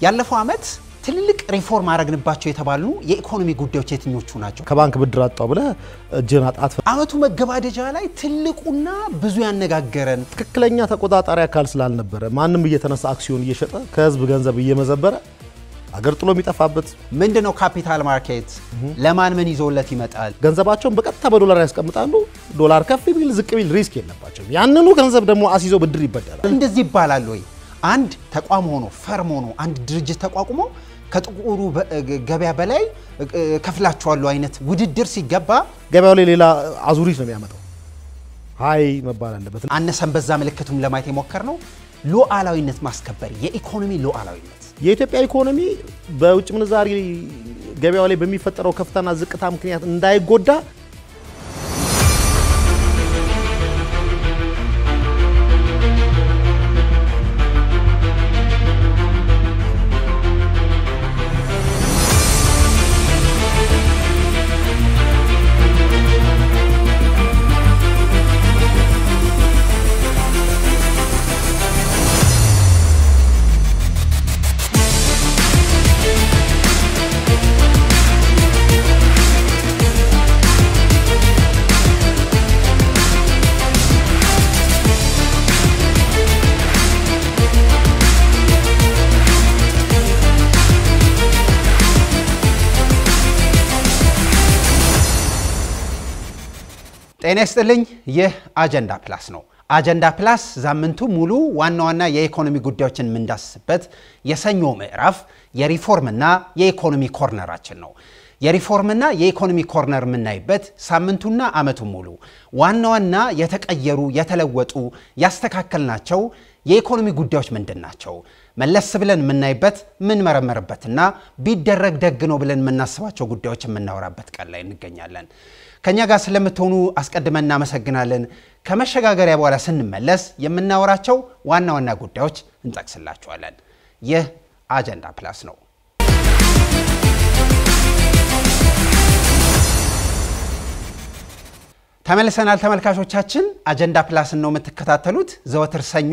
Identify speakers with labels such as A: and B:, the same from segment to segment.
A: ያለፈው ዓመት ትልልቅ ሪፎርም አረግንባቸው የተባሉ የኢኮኖሚ ጉዳዮች የትኞቹ ናቸው?
B: ከባንክ ብድር አጣው ብለህ እጅን አጣጥፈ
A: ዓመቱ መገባደጃ ላይ ትልቁና ብዙ ያነጋገረን
B: ትክክለኛ ተቆጣጣሪ አካል ስላልነበረ ማንም እየተነሳ አክሲዮን እየሸጠ ከህዝብ ገንዘብ እየመዘበረ አገር ጥሎ የሚጠፋበት
A: ምንድን ነው? capital market ለማን ምን ይዞለት ይመጣል?
B: ገንዘባቸውን በቀጥታ በዶላር ያስቀምጣሉ። ዶላር ከፍ ቢል ዝቅ ቢል risk የለባቸውም። ያንኑ ገንዘብ ደግሞ አስይዘው ብድር ይበደራል።
A: እንደዚህ ይባላል ወይ? አንድ ተቋም ሆኖ ፈርም ሆኖ አንድ ድርጅት ተቋቁሞ ከጥቁሩ ገበያ በላይ ከፍላችኋለሁ አይነት ውድድር ሲገባ
B: ገበያው ላይ ሌላ አዙሪት ነው የሚያመጣው። ሀይ መባል አለበት።
A: አነሰን በዛ ምልክቱም ለማየት የሞከር ነው ሉዓላዊነት ማስከበር የኢኮኖሚ ሉዓላዊነት
B: የኢትዮጵያ ኢኮኖሚ በውጭ ምንዛሪ ገበያው ላይ በሚፈጠረው ከፍታና ዝቅታ ምክንያት እንዳይጎዳ
A: ጤና ይስጥልኝ። ይህ አጀንዳ ፕላስ ነው። አጀንዳ ፕላስ ሳምንቱ ሙሉ ዋና ዋና የኢኮኖሚ ጉዳዮችን የምንዳስስበት የሰኞ ምዕራፍ የሪፎርምና የኢኮኖሚ corner አችን ነው። የሪፎርምና የኢኮኖሚ corner የምናይበት ሳምንቱና ዓመቱ ሙሉ ዋና ዋና የተቀየሩ፣ የተለወጡ፣ ያስተካከልናቸው የኢኮኖሚ ጉዳዮች ምንድን ናቸው? መለስ ብለን የምናይበት የምንመረመርበትና ቢደረግ ደግ ነው ብለን የምናስባቸው ጉዳዮች የምናወራበት ቀን ላይ እንገኛለን። ከእኛ ጋር ስለምትሆኑ አስቀድመን እናመሰግናለን። ከመሸጋገሪያ በኋላ ስንመለስ የምናወራቸው ዋና ዋና ጉዳዮች እንጠቅስላችኋለን። ይህ አጀንዳ ፕላስ ነው። ተመልሰናል ተመልካቾቻችን። አጀንዳ ፕላስን ነው የምትከታተሉት። ዘወትር ሰኞ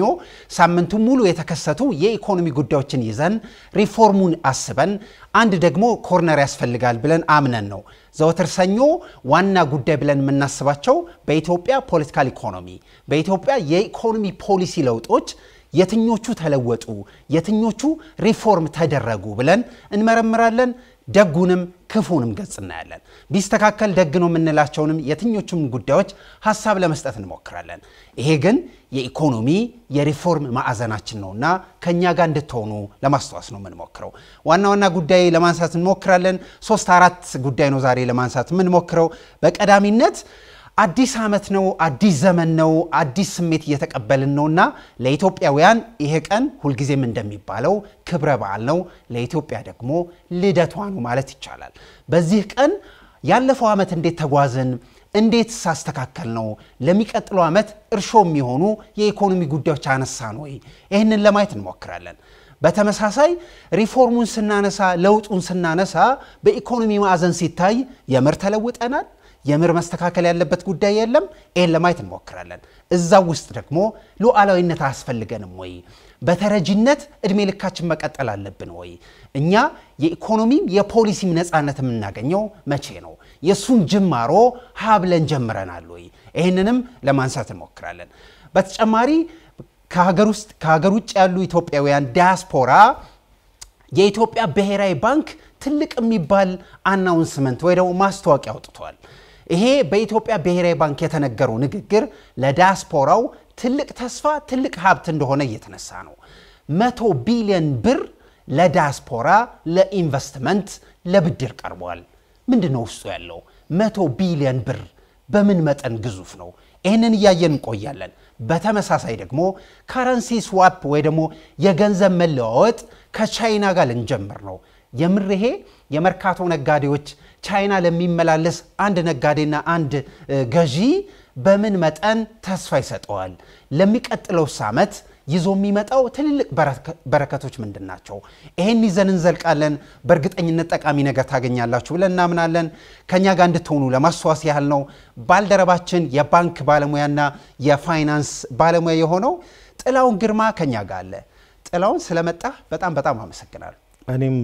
A: ሳምንቱን ሙሉ የተከሰቱ የኢኮኖሚ ጉዳዮችን ይዘን ሪፎርሙን አስበን አንድ ደግሞ corner ያስፈልጋል ብለን አምነን ነው ዘወትር ሰኞ ዋና ጉዳይ ብለን የምናስባቸው በኢትዮጵያ political economy፣ በኢትዮጵያ የኢኮኖሚ ፖሊሲ ለውጦች የትኞቹ ተለወጡ፣ የትኞቹ ሪፎርም ተደረጉ ብለን እንመረምራለን። ደጉንም ክፉንም ገጽ እናያለን። ቢስተካከል ደግ ነው የምንላቸውንም የትኞቹም ጉዳዮች ሀሳብ ለመስጠት እንሞክራለን። ይሄ ግን የኢኮኖሚ የሪፎርም ማዕዘናችን ነውና ከእኛ ጋር እንድትሆኑ ለማስታወስ ነው የምንሞክረው። ዋና ዋና ጉዳይ ለማንሳት እንሞክራለን። ሶስት አራት ጉዳይ ነው ዛሬ ለማንሳት የምንሞክረው። በቀዳሚነት አዲስ ዓመት ነው፣ አዲስ ዘመን ነው፣ አዲስ ስሜት እየተቀበልን ነውና ለኢትዮጵያውያን ይሄ ቀን ሁልጊዜም እንደሚባለው ክብረ በዓል ነው። ለኢትዮጵያ ደግሞ ልደቷ ነው ማለት ይቻላል። በዚህ ቀን ያለፈው ዓመት እንዴት ተጓዝን፣ እንዴት ሳስተካከል ነው ለሚቀጥለው ዓመት እርሾ የሚሆኑ የኢኮኖሚ ጉዳዮች አነሳን ወይ? ይህንን ለማየት እንሞክራለን። በተመሳሳይ ሪፎርሙን ስናነሳ ለውጡን ስናነሳ በኢኮኖሚ ማዕዘን ሲታይ የምር ተለውጠናል የምር መስተካከል ያለበት ጉዳይ የለም። ይህን ለማየት እንሞክራለን። እዛው ውስጥ ደግሞ ሉዓላዊነት አያስፈልገንም ወይ? በተረጂነት እድሜ ልካችን መቀጠል አለብን ወይ? እኛ የኢኮኖሚም የፖሊሲም ነፃነት የምናገኘው መቼ ነው? የእሱን ጅማሮ ሀ ብለን ጀምረናል ወይ? ይህንንም ለማንሳት እንሞክራለን። በተጨማሪ ከሀገር ውጭ ያሉ ኢትዮጵያውያን ዲያስፖራ የኢትዮጵያ ብሔራዊ ባንክ ትልቅ የሚባል announcement ወይ ደግሞ ማስታወቂያ አውጥቷል። ይሄ በኢትዮጵያ ብሔራዊ ባንክ የተነገረው ንግግር ለዲያስፖራው ትልቅ ተስፋ፣ ትልቅ ሀብት እንደሆነ እየተነሳ ነው። መቶ ቢሊዮን ብር ለዲያስፖራ ለኢንቨስትመንት ለብድር ቀርቧል። ምንድን ነው ውስጡ ያለው? መቶ ቢሊዮን ብር በምን መጠን ግዙፍ ነው? ይህንን እያየን እንቆያለን። በተመሳሳይ ደግሞ ከረንሲ ስዋፕ ወይ ደግሞ የገንዘብ መለዋወጥ ከቻይና ጋር ልንጀምር ነው። የምር ይሄ የመርካቶ ነጋዴዎች ቻይና ለሚመላለስ አንድ ነጋዴና አንድ ገዢ በምን መጠን ተስፋ ይሰጠዋል? ለሚቀጥለውስ ዓመት ይዞ የሚመጣው ትልልቅ በረከቶች ምንድን ናቸው? ይሄን ይዘን እንዘልቃለን። በእርግጠኝነት ጠቃሚ ነገር ታገኛላችሁ ብለን እናምናለን። ከእኛ ጋር እንድትሆኑ ለማስታወስ ያህል ነው። ባልደረባችን የባንክ ባለሙያና የፋይናንስ ባለሙያ የሆነው ጥላውን ግርማ ከኛ ጋር አለ። ጥላውን ስለመጣ በጣም በጣም አመሰግናለሁ።
B: እኔም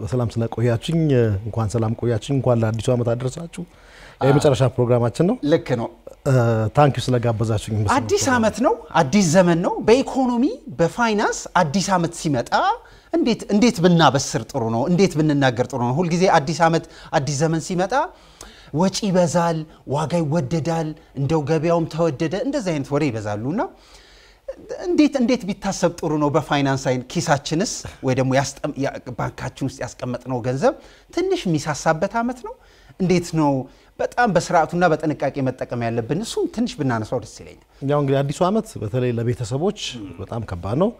B: በሰላም ስለቆያችኝ እንኳን ሰላም ቆያችኝ፣ እንኳን ለአዲሱ ዓመት አደረሳችሁ። የመጨረሻ ፕሮግራማችን ነው።
A: ልክ ነው።
B: ታንኪዩ ስለጋበዛችሁኝ።
A: አዲስ ዓመት ነው፣ አዲስ ዘመን ነው። በኢኮኖሚ በፋይናንስ አዲስ ዓመት ሲመጣ እንዴት እንዴት ብናበስር ጥሩ ነው? እንዴት ብንናገር ጥሩ ነው? ሁልጊዜ አዲስ ዓመት አዲስ ዘመን ሲመጣ ወጪ ይበዛል፣ ዋጋ ይወደዳል፣ እንደው ገበያውም ተወደደ፣ እንደዚህ አይነት ወሬ ይበዛሉ እና እንዴት እንዴት ቢታሰብ ጥሩ ነው? በፋይናንስ አይን ኪሳችንስ ወይ ደግሞ ባንካችን ውስጥ ያስቀመጥነው ገንዘብ ትንሽ የሚሳሳበት ዓመት ነው። እንዴት ነው በጣም በስርዓቱና በጥንቃቄ መጠቀም ያለብን? እሱም ትንሽ ብናነሳው ደስ ይለኛል።
B: ያው እንግዲህ አዲሱ ዓመት በተለይ ለቤተሰቦች በጣም ከባድ ነው።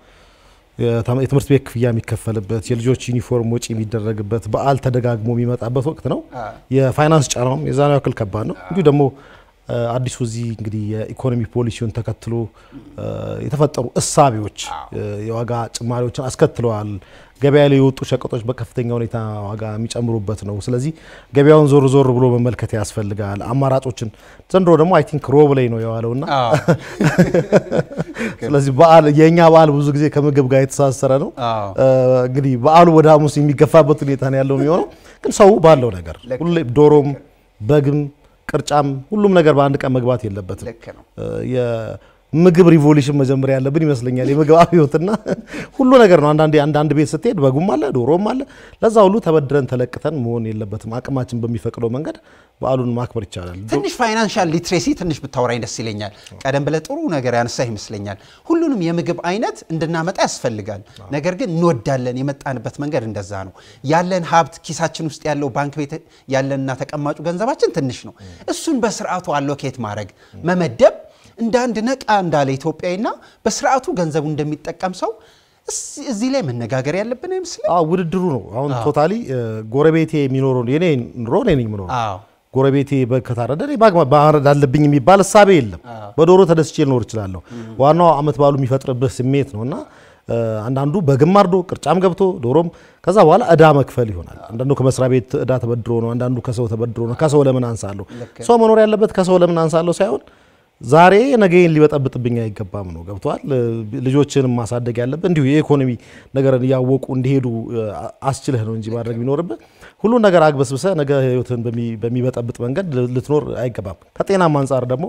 B: የትምህርት ቤት ክፍያ የሚከፈልበት፣ የልጆች ዩኒፎርም ወጪ የሚደረግበት፣ በዓል ተደጋግሞ የሚመጣበት ወቅት ነው። የፋይናንስ ጫናውም የዛን ያክል ከባድ ነው። እንዲሁ ደግሞ አዲሱ እዚህ እንግዲህ የኢኮኖሚ ፖሊሲውን ተከትሎ የተፈጠሩ እሳቤዎች የዋጋ ጭማሪዎችን አስከትለዋል። ገበያ ላይ የወጡ ሸቀጦች በከፍተኛ ሁኔታ ዋጋ የሚጨምሩበት ነው። ስለዚህ ገበያውን ዞር ዞር ብሎ መመልከት ያስፈልጋል። አማራጮችን ዘንድሮ ደግሞ I think ሮብ ላይ ነው የዋለውና ስለዚህ በዓል የእኛ በዓል ብዙ ጊዜ ከምግብ ጋር የተሳሰረ ነው። እንግዲህ በዓሉ ወደ ሐሙስ የሚገፋበት ሁኔታ ነው ያለው የሚሆነው። ግን ሰው ባለው ነገር ሁሌ ዶሮም በግም ቅርጫም ሁሉም ነገር በአንድ ቀን መግባት የለበትም። የምግብ revolution መጀመሪያ ያለብን ይመስለኛል። የምግብ አብዮትና ሁሉ ነገር ነው። አንዳንዴ አንዳንድ ቤት ስትሄድ በጉም አለ ዶሮም አለ። ለዛ ሁሉ ተበድረን ተለቅተን መሆን የለበትም። አቅማችን በሚፈቅደው መንገድ በዓሉን ማክበር ይቻላል።
A: ትንሽ financial literacy ትንሽ ብታወራኝ ደስ ይለኛል። ቀደም ብለህ ጥሩ ነገር ያነሳህ ይመስለኛል። ሁሉንም የምግብ አይነት እንድናመጣ ያስፈልጋል። ነገር ግን እንወዳለን። የመጣንበት መንገድ እንደዛ ነው። ያለን ሀብት ኪሳችን ውስጥ ያለው ባንክ ቤት ያለንና ተቀማጩ ገንዘባችን ትንሽ ነው። እሱን በስርዓቱ አሎኬት ማድረግ መመደብ እንደ አንድ ነቃ እንዳለ ኢትዮጵያዊና በስርዓቱ ገንዘቡ እንደሚጠቀም ሰው እዚህ ላይ መነጋገር ያለብን አይመስልም?
B: ውድድሩ ነው አሁን ቶታሊ ጎረቤቴ የሚኖረው የኔ ኑሮ እኔ ነኝ የምኖረው ጎረቤቴ ከታረደ ማረድ አለብኝ የሚባል እሳቤ የለም። በዶሮ ተደስቼ ልኖር እችላለሁ። ዋናው ዓመት ባሉ የሚፈጥርብህ ስሜት ነው እና አንዳንዱ በግም አርዶ ቅርጫም ገብቶ ዶሮም ከዛ በኋላ እዳ መክፈል ይሆናል። አንዳንዱ ከመስሪያ ቤት እዳ ተበድሮ ነው። አንዳንዱ ከሰው ተበድሮ ነው። ከሰው ለምን አንሳለሁ? ሰው መኖር ያለበት ከሰው ለምን አንሳለሁ ሳይሆን ዛሬ ነገን ሊበጠብጥብኝ አይገባም ነው። ገብተዋል። ልጆችንም ማሳደግ ያለብህ እንዲሁ የኢኮኖሚ ነገርን እያወቁ እንዲሄዱ አስችልህ ነው እንጂ ማድረግ ቢኖርብህ ሁሉን ነገር አግበስብሰህ ነገ ህይወትን በሚበጠብጥ መንገድ ልትኖር አይገባም። ከጤናም አንጻር ደግሞ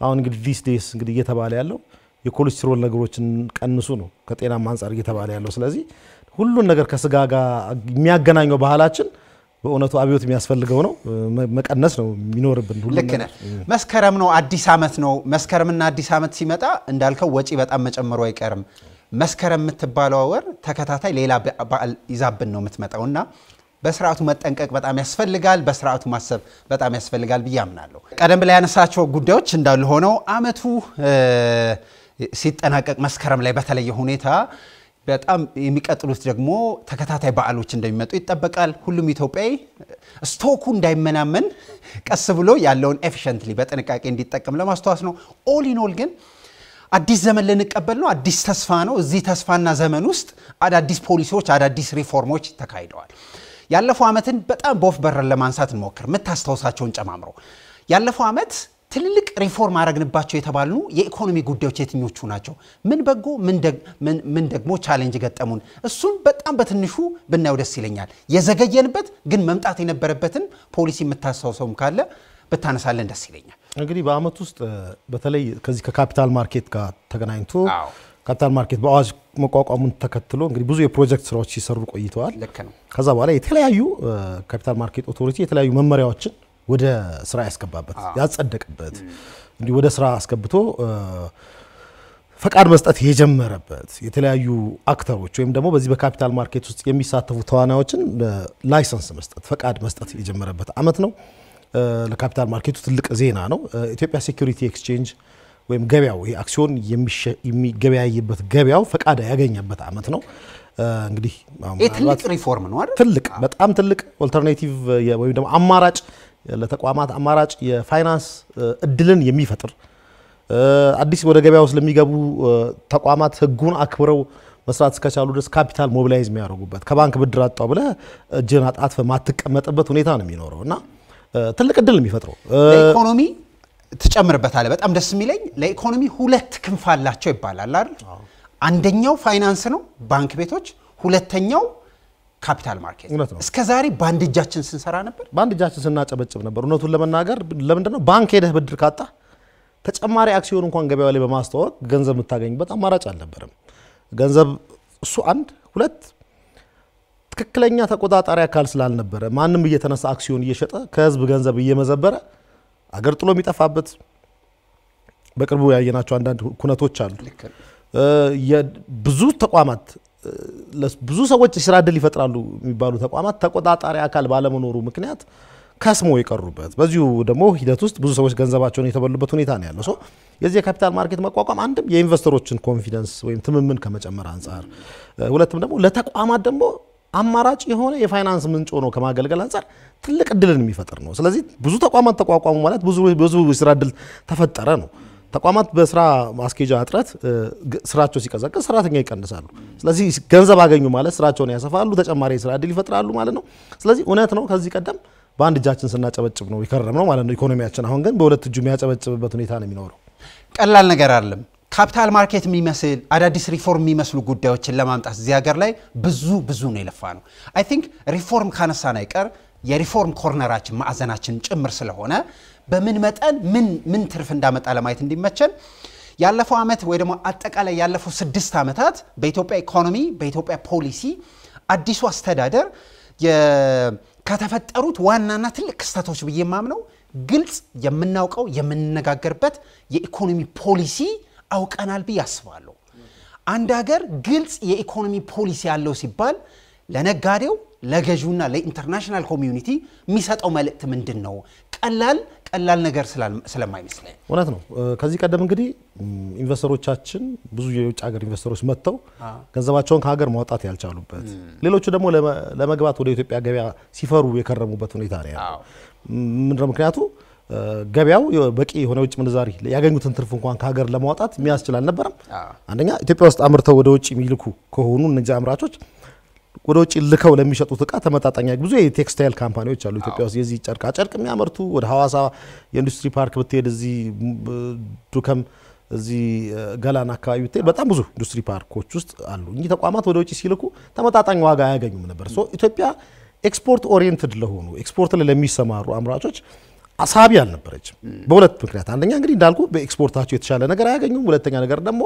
B: አሁን እንግዲህ these days እንግዲህ እየተባለ ያለው የኮሌስትሮል ነገሮችን ቀንሱ ነው ከጤናም አንጻር እየተባለ ያለው። ስለዚህ ሁሉን ነገር ከስጋ ጋር የሚያገናኘው ባህላችን በእውነቱ አብዮት የሚያስፈልገው ነው። መቀነስ ነው የሚኖርብን።
A: ልክ ነህ። መስከረም ነው፣ አዲስ ዓመት ነው። መስከረምና አዲስ ዓመት ሲመጣ እንዳልከው ወጪ በጣም መጨመሩ አይቀርም። መስከረም የምትባለው ወር ተከታታይ ሌላ በዓል ይዛብን ነው የምትመጣው እና በስርዓቱ መጠንቀቅ በጣም ያስፈልጋል። በስርዓቱ ማሰብ በጣም ያስፈልጋል ብዬ አምናለሁ። ቀደም ብላ ያነሳቸው ጉዳዮች እንዳሉ ሆነው ዓመቱ ሲጠናቀቅ መስከረም ላይ በተለየ ሁኔታ በጣም የሚቀጥሉት ደግሞ ተከታታይ በዓሎች እንደሚመጡ ይጠበቃል። ሁሉም ኢትዮጵያዊ stock ኡ እንዳይመናመን ቀስ ብሎ ያለውን efficiently በጥንቃቄ እንዲጠቀም ለማስታወስ ነው። all in all ግን አዲስ ዘመን ልንቀበል ነው። አዲስ ተስፋ ነው። እዚህ ተስፋና ዘመን ውስጥ አዳዲስ ፖሊሲዎች፣ አዳዲስ ሪፎርሞች ተካሂደዋል። ያለፈው ዓመትን በጣም በወፍ በረር ለማንሳት እንሞክር፣ የምታስታውሳቸውን ጨማምሮ ያለፈው ዓመት ትልልቅ ሪፎርም አረግንባቸው የተባሉ የኢኮኖሚ ጉዳዮች የትኞቹ ናቸው? ምን በጎ ምን ደግሞ challenge ገጠሙን? እሱን በጣም በትንሹ ብናየው ደስ ይለኛል። የዘገየንበት ግን መምጣት የነበረበትን ፖሊሲ የምታስታውሰውም ካለ ብታነሳለን ደስ ይለኛል።
B: እንግዲህ በዓመት ውስጥ በተለይ ከዚህ ከ capital market ጋር ተገናኝቶ capital market በአዋጅ መቋቋሙን ተከትሎ እንግዲህ ብዙ የፕሮጀክት ስራዎች ሲሰሩ ቆይተዋል።
A: ልክ ነው።
B: ከዛ በኋላ የተለያዩ capital market authority የተለያዩ መመሪያዎችን ወደ ስራ ያስገባበት ያጸደቅበት እንዲህ ወደ ስራ አስገብቶ ፈቃድ መስጠት የጀመረበት የተለያዩ actor ኦች ወይም ደግሞ በዚህ በ capital market ውስጥ የሚሳተፉ ተዋናዮችን license መስጠት ፈቃድ መስጠት የጀመረበት ዓመት ነው። ለ capital market ኡ ትልቅ ዜና ነው። ኢትዮጵያ security exchange ወይም ገበያው ይሄ አክሲዮን የሚገበያይበት ገበያው ፈቃድ ያገኘበት ዓመት ነው። እንግዲህ
A: ትልቅ ሪፎርም ነው አይደል?
B: ትልቅ በጣም ትልቅ alternative ወይም ደግሞ አማራጭ ለተቋማት አማራጭ የፋይናንስ እድልን የሚፈጥር አዲስ ወደ ገበያ ውስጥ ለሚገቡ ተቋማት ሕጉን አክብረው መስራት እስከቻሉ ድረስ capital mobilize የሚያደርጉበት ከባንክ ብድር አጣሁ ብለህ እጅን አጣጥፈህ ማትቀመጥበት ሁኔታ ነው የሚኖረው እና ትልቅ እድል የሚፈጥረው።
A: ለኢኮኖሚ ትጨምርበታለህ። በጣም ደስ የሚለኝ ለኢኮኖሚ ሁለት ክንፍ አላቸው ይባላል አይደል? አንደኛው ፋይናንስ ነው፣ ባንክ ቤቶች፣ ሁለተኛው capital market።
B: እውነት ነው።
A: እስከ ዛሬ በአንድ እጃችን ስንሰራ ነበር።
B: በአንድ እጃችን ስናጨበጭብ ነበር። እውነቱን ለመናገር ለምንድን ነው ባንክ ሄደህ ብድር ካጣ ተጨማሪ አክሲዮን እንኳን ገበያ ላይ በማስተዋወቅ ገንዘብ የምታገኝበት አማራጭ አልነበረም። ገንዘብ እሱ አንድ ሁለት ትክክለኛ ተቆጣጣሪ አካል ስላልነበረ ማንም እየተነሳ አክሲዮን እየሸጠ ከህዝብ ገንዘብ እየመዘበረ አገር ጥሎ የሚጠፋበት በቅርቡ ያየናቸው አንዳንድ ኩነቶች አሉ። ብዙ ተቋማት ብዙ ሰዎች የስራ እድል ይፈጥራሉ የሚባሉ ተቋማት ተቆጣጣሪ አካል ባለመኖሩ ምክንያት ከስሞ የቀሩበት በዚሁ ደግሞ ሂደት ውስጥ ብዙ ሰዎች ገንዘባቸውን የተበሉበት ሁኔታ ነው ያለው። የዚህ የ capital market መቋቋም አንድም የ investor ኦችን confidence ወይም ትምምን ከመጨመር አንጻር፣ ሁለትም ደግሞ ለተቋማት ደግሞ አማራጭ የሆነ የፋይናንስ ምንጭ ሆኖ ከማገልገል አንጻር ትልቅ እድልን የሚፈጥር ነው። ስለዚህ ብዙ ተቋማት ተቋቋሙ ማለት ብዙ ብዙ የስራ እድል ተፈጠረ ነው። ተቋማት በስራ ማስኬጃ እጥረት ስራቸው ሲቀዘቅዝ ሰራተኛ ይቀንሳሉ። ስለዚህ ገንዘብ አገኙ ማለት ስራቸውን ያሰፋሉ፣ ተጨማሪ የስራ እድል ይፈጥራሉ ማለት ነው። ስለዚህ እውነት ነው ከዚህ ቀደም በአንድ እጃችን ስናጨበጭብ ነው የከረምነው ማለት ነው ኢኮኖሚያችን። አሁን ግን በሁለት እጁ የሚያጨበጭብበት ሁኔታ ነው የሚኖረው።
A: ቀላል ነገር አይደለም። capital market የሚመስል አዳዲስ ሪፎርም የሚመስሉ ጉዳዮችን ለማምጣት እዚህ ሀገር ላይ ብዙ ብዙ ነው የለፋነው። I think ሪፎርም ካነሳን አይቀር የሪፎርም ኮርነራችን ማዕዘናችን ጭምር ስለሆነ በምን መጠን ምን ምን ትርፍ እንዳመጣ ለማየት እንዲመቸን ያለፈው ዓመት ወይ ደግሞ አጠቃላይ ያለፈው ስድስት ዓመታት በኢትዮጵያ ኢኮኖሚ በኢትዮጵያ ፖሊሲ አዲሱ አስተዳደር ከተፈጠሩት ዋናና ትልቅ ክስተቶች ብዬ የማምነው ግልጽ የምናውቀው የምንነጋገርበት የኢኮኖሚ ፖሊሲ አውቀናል ብዬ አስባለሁ። አንድ ሀገር ግልጽ የኢኮኖሚ ፖሊሲ ያለው ሲባል ለነጋዴው ለገዢውና ለ international community የሚሰጠው መልእክት ምንድን ነው? ቀላል ቀላል ነገር ስለማይመስለኝ
B: እውነት ነው። ከዚህ ቀደም እንግዲህ investor ኦቻችን ብዙ የውጭ ሀገር investor ኦች መጥተው ገንዘባቸውን ከሀገር ማውጣት ያልቻሉበት፣ ሌሎቹ ደግሞ ለመግባት ወደ ኢትዮጵያ ገበያ ሲፈሩ የከረሙበት ሁኔታ ነው ያለው። ምንድነው ምክንያቱ? ገበያው በቂ የሆነ ውጭ ምንዛሪ ያገኙትን ትርፍ እንኳን ከሀገር ለማውጣት የሚያስችል አልነበረም። አንደኛ ኢትዮጵያ ውስጥ አምርተው ወደ ውጭ የሚልኩ ከሆኑ እነዚህ አምራቾች ወደ ውጭ ልከው ለሚሸጡት እቃ ተመጣጣኝ ብዙ የ textile company ዎች አሉ ኢትዮጵያ ውስጥ የዚህ ጨርቃ ጨርቅ የሚያመርቱ ወደ ሐዋሳ የኢንዱስትሪ ፓርክ ብትሄድ እዚህ ዱከም እዚህ ገላን አካባቢ ብትሄድ በጣም ብዙ ኢንዱስትሪ ፓርኮች ውስጥ አሉ። እኚህ ተቋማት ወደ ውጭ ሲልኩ ተመጣጣኝ ዋጋ አያገኙም ነበር። ኢትዮጵያ export oriented ለሆኑ ኤክስፖርት ላይ ለሚሰማሩ አምራቾች አሳቢ አልነበረችም። በሁለት ምክንያት፣ አንደኛ እንግዲህ እንዳልኩ በኤክስፖርታቸው የተሻለ ነገር አያገኙም። ሁለተኛ ነገር ደግሞ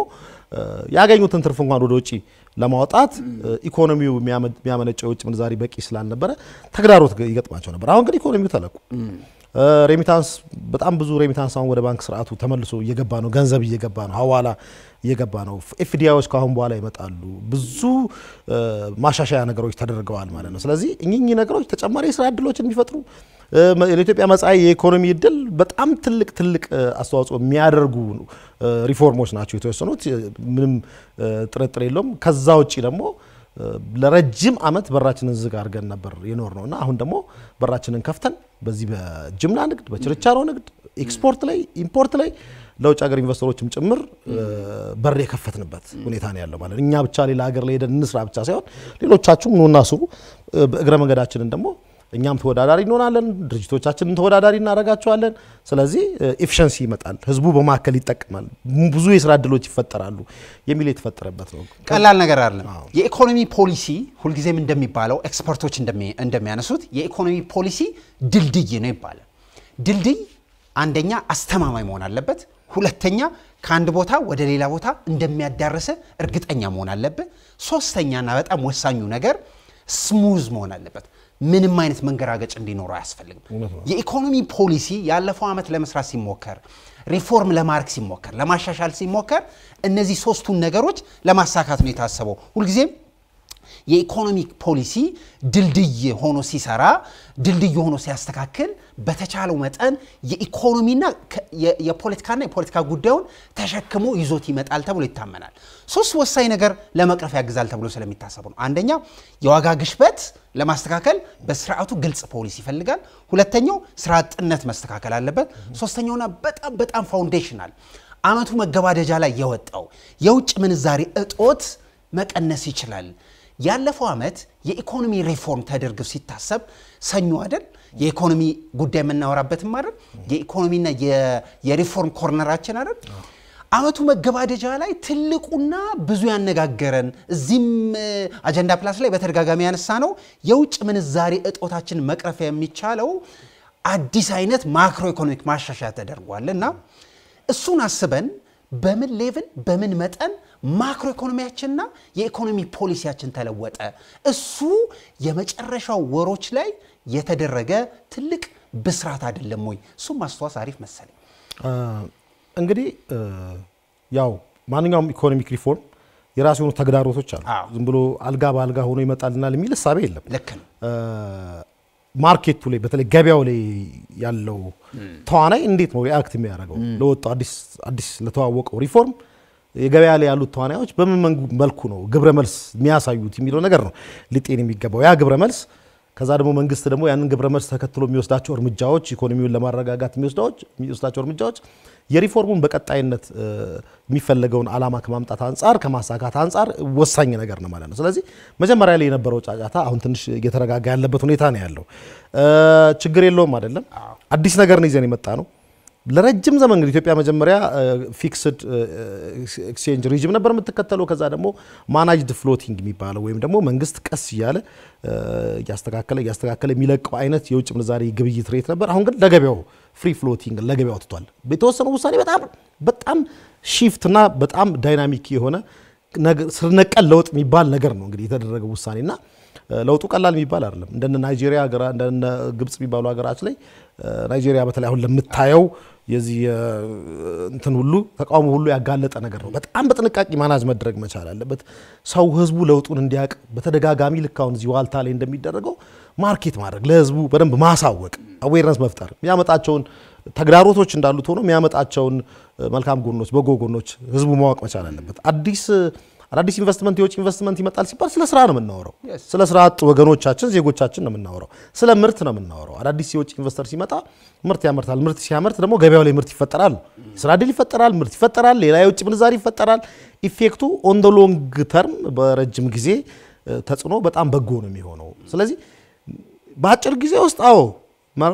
B: ያገኙትን ትርፍ እንኳን ወደ ውጭ ለማውጣት ኢኮኖሚው የሚያመነጨው የውጭ ምንዛሪ በቂ ስላልነበረ ተግዳሮት ይገጥማቸው ነበር። አሁን ግን ኢኮኖሚው ተለቁ። remittance በጣም ብዙ remittance አሁን ወደ ባንክ ስርዓቱ ተመልሶ እየገባ ነው። ገንዘብ እየገባ ነው። ሀዋላ እየገባ ነው። FDI ዎች ከአሁን በኋላ ይመጣሉ። ብዙ ማሻሻያ ነገሮች ተደርገዋል ማለት ነው። ስለዚህ እኚህ ነገሮች ተጨማሪ የስራ እድሎችን የሚፈጥሩ ለኢትዮጵያ መጻኢ የኢኮኖሚ እድል በጣም ትልቅ ትልቅ አስተዋጽኦ የሚያደርጉ ሪፎርሞች ናቸው የተወሰኑት፣ ምንም ጥርጥር የለውም። ከዛ ውጭ ደግሞ ለረጅም ዓመት በራችንን ዝግ አድርገን ነበር የኖርነው እና አሁን ደግሞ በራችንን ከፍተን በዚህ በጅምላ ንግድ፣ በችርቻሮ ንግድ፣ ኤክስፖርት ላይ import ላይ ለውጭ ሀገር ኢንቨስተሮችም ጭምር በር የከፈትንበት ሁኔታ ነው ያለው ማለት እኛ ብቻ ሌላ ሀገር ላይ ሄደን እንስራ ብቻ ሳይሆን ሌሎቻችሁም ኑና ስሩ። በእግረ መንገዳችንን ደግሞ እኛም ተወዳዳሪ እንሆናለን፣ ድርጅቶቻችንን ተወዳዳሪ እናደርጋቸዋለን። ስለዚህ efficiency ይመጣል፣ ህዝቡ በማዕከል ይጠቀማል፣ ብዙ የስራ እድሎች ይፈጠራሉ የሚል የተፈጠረበት ነው።
A: ቀላል ነገር አይደለም። የኢኮኖሚ ፖሊሲ ሁልጊዜም እንደሚባለው expert ኦች እንደሚያነሱት የኢኮኖሚ ፖሊሲ ድልድይ ነው ይባላል። ድልድይ አንደኛ አስተማማኝ መሆን አለበት። ሁለተኛ ከአንድ ቦታ ወደ ሌላ ቦታ እንደሚያዳርስ እርግጠኛ መሆን አለብህ። ሶስተኛና በጣም ወሳኙ ነገር smooth መሆን አለበት። ምንም አይነት መንገራገጭ እንዲኖረው አያስፈልግም። የኢኮኖሚ ፖሊሲ ያለፈው ዓመት ለመስራት ሲሞከር፣ ሪፎርም ለማድረግ ሲሞከር፣ ለማሻሻል ሲሞከር እነዚህ ሶስቱን ነገሮች ለማሳካት ነው የታሰበው። ሁልጊዜም የኢኮኖሚ ፖሊሲ ድልድይ ሆኖ ሲሰራ ድልድይ ሆኖ ሲያስተካክል በተቻለው መጠን የኢኮኖሚና የፖለቲካና የፖለቲካ ጉዳዩን ተሸክሞ ይዞት ይመጣል ተብሎ ይታመናል። ሶስት ወሳኝ ነገር ለመቅረፍ ያግዛል ተብሎ ስለሚታሰቡ ነው። አንደኛ የዋጋ ግሽበት ለማስተካከል በስርዓቱ ግልጽ ፖሊሲ ይፈልጋል። ሁለተኛው ስራ አጥነት መስተካከል አለበት። ሶስተኛውና በጣም በጣም foundational አመቱ መገባደጃ ላይ የወጣው የውጭ ምንዛሬ እጦት መቀነስ ይችላል። ያለፈው ዓመት የኢኮኖሚ ሪፎርም ተደርገው ሲታሰብ ሰኞ አይደል የኢኮኖሚ ጉዳይ የምናወራበትም አይደል የኢኮኖሚና የሪፎርም corner ኣችን አይደል አመቱ መገባደጃ ላይ ትልቁና ብዙ ያነጋገረን እዚህም አጀንዳ ፕላስ ላይ በተደጋጋሚ ያነሳነው የውጭ ምንዛሬ እጦታችን መቅረፊያ የሚቻለው አዲስ አይነት macro economic ማሻሻያ ተደርጓል እና እሱን አስበን በምን level በምን መጠን ማክሮ ኢኮኖሚያችንና የኢኮኖሚ ፖሊሲያችን ተለወጠ። እሱ የመጨረሻው ወሮች ላይ የተደረገ ትልቅ ብስራት አይደለም ወይ? እሱም ማስታወስ አሪፍ መሰለኝ።
B: እንግዲህ ያው ማንኛውም economic reform የራሱ የሆኑ ተግዳሮቶች አሉ። ዝም ብሎ አልጋ በአልጋ ሆኖ ይመጣልናል የሚል እሳቤ የለም።
A: ልክ ነው።
B: market ኡ ላይ በተለይ ገበያው ላይ ያለው ተዋናይ እንዴት ነው react የሚያደርገው ለወጣው አዲስ ለተዋወቀው ሪፎርም የገበያ ላይ ያሉት ተዋናዮች በምን መልኩ ነው ግብረ መልስ የሚያሳዩት የሚለው ነገር ነው ሊጤን የሚገባው። ያ ግብረ መልስ ከዛ ደግሞ መንግስት ደግሞ ያንን ግብረ መልስ ተከትሎ የሚወስዳቸው እርምጃዎች ኢኮኖሚውን ለማረጋጋት የሚወስዳቸው እርምጃዎች የሪፎርሙን በቀጣይነት የሚፈለገውን ዓላማ ከማምጣት አንጻር ከማሳካት አንጻር ወሳኝ ነገር ነው ማለት ነው። ስለዚህ መጀመሪያ ላይ የነበረው ጫጫታ አሁን ትንሽ እየተረጋጋ ያለበት ሁኔታ ነው ያለው። ችግር የለውም አይደለም፣ አዲስ ነገር ነው ይዘን የመጣነው። ለረጅም ዘመን እንግዲህ ኢትዮጵያ መጀመሪያ fixed exchange regime ነበር የምትከተለው። ከዛ ደግሞ managed floating የሚባለው ወይም ደግሞ መንግስት ቀስ እያለ እያስተካከለ እያስተካከለ የሚለቀው አይነት የውጭ ምንዛሬ ግብይት rate ነበር። አሁን ግን ለገበያው free floating ለገበያው ትቷል። የተወሰነው ውሳኔ በጣም በጣም shift እና በጣም dynamic የሆነ ስር ነቀል ለውጥ የሚባል ነገር ነው እንግዲህ የተደረገው ውሳኔና ለውጡ ቀላል የሚባል አይደለም። እንደነ ናይጄሪያ እንደነ ግብጽ የሚባሉ ሀገራት ላይ ናይጄሪያ በተለይ አሁን ለምታየው የዚህ እንትን ሁሉ ተቃውሞ ሁሉ ያጋለጠ ነገር ነው። በጣም በጥንቃቄ manage መደረግ መቻል አለበት። ሰው ህዝቡ ለውጡን እንዲያውቅ በተደጋጋሚ ልክ አሁን እዚህ ዋልታ ላይ እንደሚደረገው market ማድረግ ለህዝቡ በደንብ ማሳወቅ፣ awareness መፍጠር የሚያመጣቸውን ተግዳሮቶች እንዳሉት ሆኖ የሚያመጣቸውን መልካም ጎኖች፣ በጎ ጎኖች ህዝቡ ማወቅ መቻል አለበት። አዲስ አዳዲስ ኢንቨስትመንት የውጭ ኢንቨስትመንት ይመጣል ሲባል ስለ ስራ ነው የምናወራው። ስለ ስራ አጥ ወገኖቻችን ዜጎቻችን ነው የምናወራው። ስለ ምርት ነው የምናወራው። አዳዲስ የውጭ ኢንቨስተር ሲመጣ ምርት ያመርታል። ምርት ሲያመርት ደግሞ ገበያው ላይ ምርት ይፈጠራል፣ ስራ ዕድል ይፈጠራል፣ ምርት ይፈጠራል፣ ሌላ የውጭ ምንዛሪ ይፈጠራል። effect ኡ on long term በረጅም ጊዜ ተጽዕኖ በጣም በጎ ነው የሚሆነው። ስለዚህ በአጭር ጊዜ ውስጥ አዎ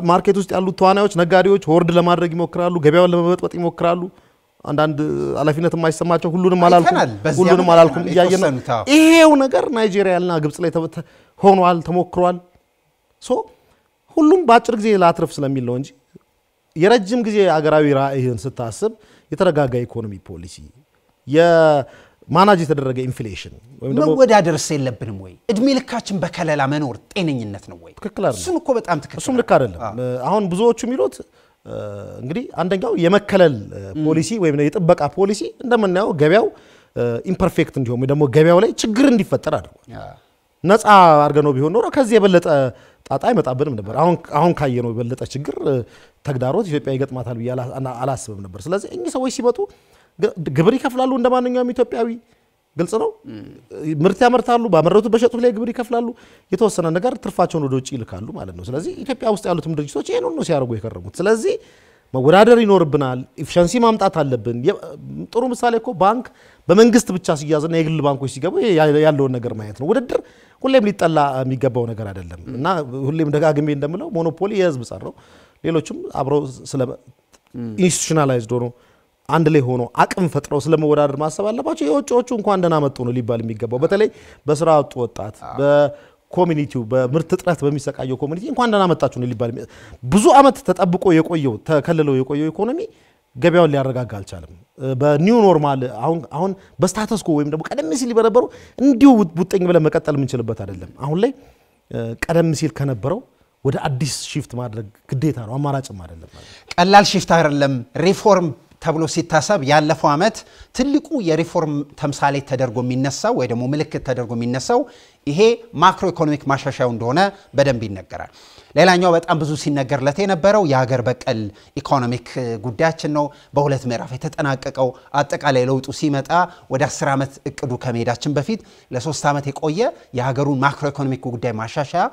B: market ውስጥ ያሉት ተዋናዮች፣ ነጋዴዎች hoard ለማድረግ ይሞክራሉ፣ ገበያውን ለመበጥበጥ ይሞክራሉ። አንዳንድ ኃላፊነት የማይሰማቸው ሁሉንም አላልኩም ሁሉንም አላልኩም እያየን ይሄው ነገር ናይጄሪያና ግብጽ ላይ ሆኗል፣ ተሞክሯል። so ሁሉም በአጭር ጊዜ ላትርፍ ስለሚል ነው እንጂ የረጅም ጊዜ አገራዊ ራዕይህን ስታስብ የተረጋጋ ኢኮኖሚ ፖሊሲ የ manage የተደረገ inflation
A: መወዳደርስ የለብንም ወይ? እድሜ ልካችን በከለላ መኖር ጤነኝነት ነው ወይ?
B: ትክክል አይደለም።
A: እሱም እኮ በጣም ትክክል
B: እሱም ልክ አይደለም። አሁን ብዙዎቹ የሚሉት እንግዲህ አንደኛው የመከለል ፖሊሲ ወይም የጥበቃ ፖሊሲ እንደምናየው ገበያው imperfect እንዲሆን ደግሞ ገበያው ላይ ችግር እንዲፈጠር አድርጓል። ነፃ አድርገነው ቢሆን ኖሮ ከዚህ የበለጠ ጣጣ አይመጣብንም ነበር። አሁን ካየነው የበለጠ ችግር ተግዳሮት ኢትዮጵያ ይገጥማታል ብዬ አላስብም ነበር። ስለዚህ እኚህ ሰዎች ሲመጡ ግብር ይከፍላሉ እንደ ማንኛውም ኢትዮጵያዊ ግልጽ ነው። ምርት ያመርታሉ፣ ባመረቱት በሸጡት ላይ ግብር ይከፍላሉ። የተወሰነ ነገር ትርፋቸውን ወደ ውጭ ይልካሉ ማለት ነው። ስለዚህ ኢትዮጵያ ውስጥ ያሉትም ድርጅቶች ይህን ነው ሲያደርጉ የከረሙት። ስለዚህ መወዳደር ይኖርብናል። efficiency ማምጣት አለብን። ጥሩ ምሳሌ እኮ ባንክ በመንግስት ብቻ ሲያዝና የግል ባንኮች ሲገቡ ያለውን ነገር ማየት ነው። ውድድር ሁሌም ሊጠላ የሚገባው ነገር አይደለም እና ሁሌም ደጋግሜ እንደምለው monopoly የህዝብ ጸር ሌሎችም አብረው ስለ institutionalized ሆኖ አንድ ላይ ሆኖ አቅም ፈጥረው ስለመወዳደር ማሰብ አለባቸው። የውጭዎቹ እንኳን ደህና መጡ ነው ሊባል የሚገባው። በተለይ በስራ አጡ ወጣት በ community ው በምርት እጥረት በሚሰቃየው community እንኳን ደህና መጣችሁ ነው ሊባል። ብዙ ዓመት ተጠብቆ የቆየው ተከልለው የቆየው ኢኮኖሚ ገበያውን ሊያረጋጋ አልቻለም። በ new normal አሁን በ status quo ወይም ደግሞ ቀደም ሲል በነበረው እንዲሁ ቡጠኝ ብለን መቀጠል የምንችልበት አይደለም። አሁን ላይ ቀደም ሲል ከነበረው ወደ አዲስ shift ማድረግ ግዴታ ነው፣ አማራጭም አይደለም።
A: ቀላል shift አይደለም ሪፎርም ተብሎ ሲታሰብ ያለፈው ዓመት ትልቁ የሪፎርም ተምሳሌ ተደርጎ የሚነሳው ወይ ደግሞ ምልክት ተደርጎ የሚነሳው ይሄ macro economic ማሻሻያው እንደሆነ በደንብ ይነገራል። ሌላኛው በጣም ብዙ ሲነገርለት የነበረው የሀገር በቀል economic ጉዳያችን ነው። በሁለት ምዕራፍ የተጠናቀቀው አጠቃላይ ለውጡ ሲመጣ ወደ አስር ዓመት እቅዱ ከመሄዳችን በፊት ለሶስት ዓመት የቆየ የሀገሩን macro economic ጉዳይ ማሻሻያ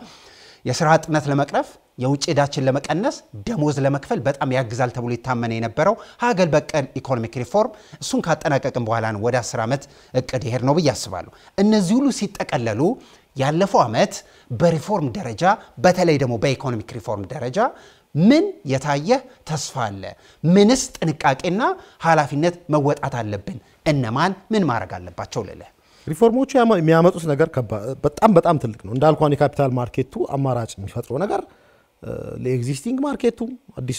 A: የስራ አጥነት ለመቅረፍ የውጭ ዕዳችን ለመቀነስ ደሞዝ ለመክፈል በጣም ያግዛል ተብሎ ይታመን የነበረው ሀገር በቀል economic reform እሱን ካጠናቀቅን በኋላ ነው ወደ 10 ዓመት እቅድ ይሄድ ነው ብዬ አስባለሁ። እነዚህ ሁሉ ሲጠቀለሉ ያለፈው ዓመት በሪፎርም ደረጃ በተለይ ደግሞ በ economic reform ደረጃ ምን የታየ ተስፋ አለ? ምንስ ጥንቃቄና ኃላፊነት መወጣት አለብን? እነማን ምን ማድረግ አለባቸው ልልህ
B: ሪፎርሞቹ የሚያመጡት ነገር በጣም በጣም ትልቅ ነው። እንዳልኩህ የ capital market ኡ አማራጭ የሚፈጥረው ነገር ለ existing market ኡ አዲስ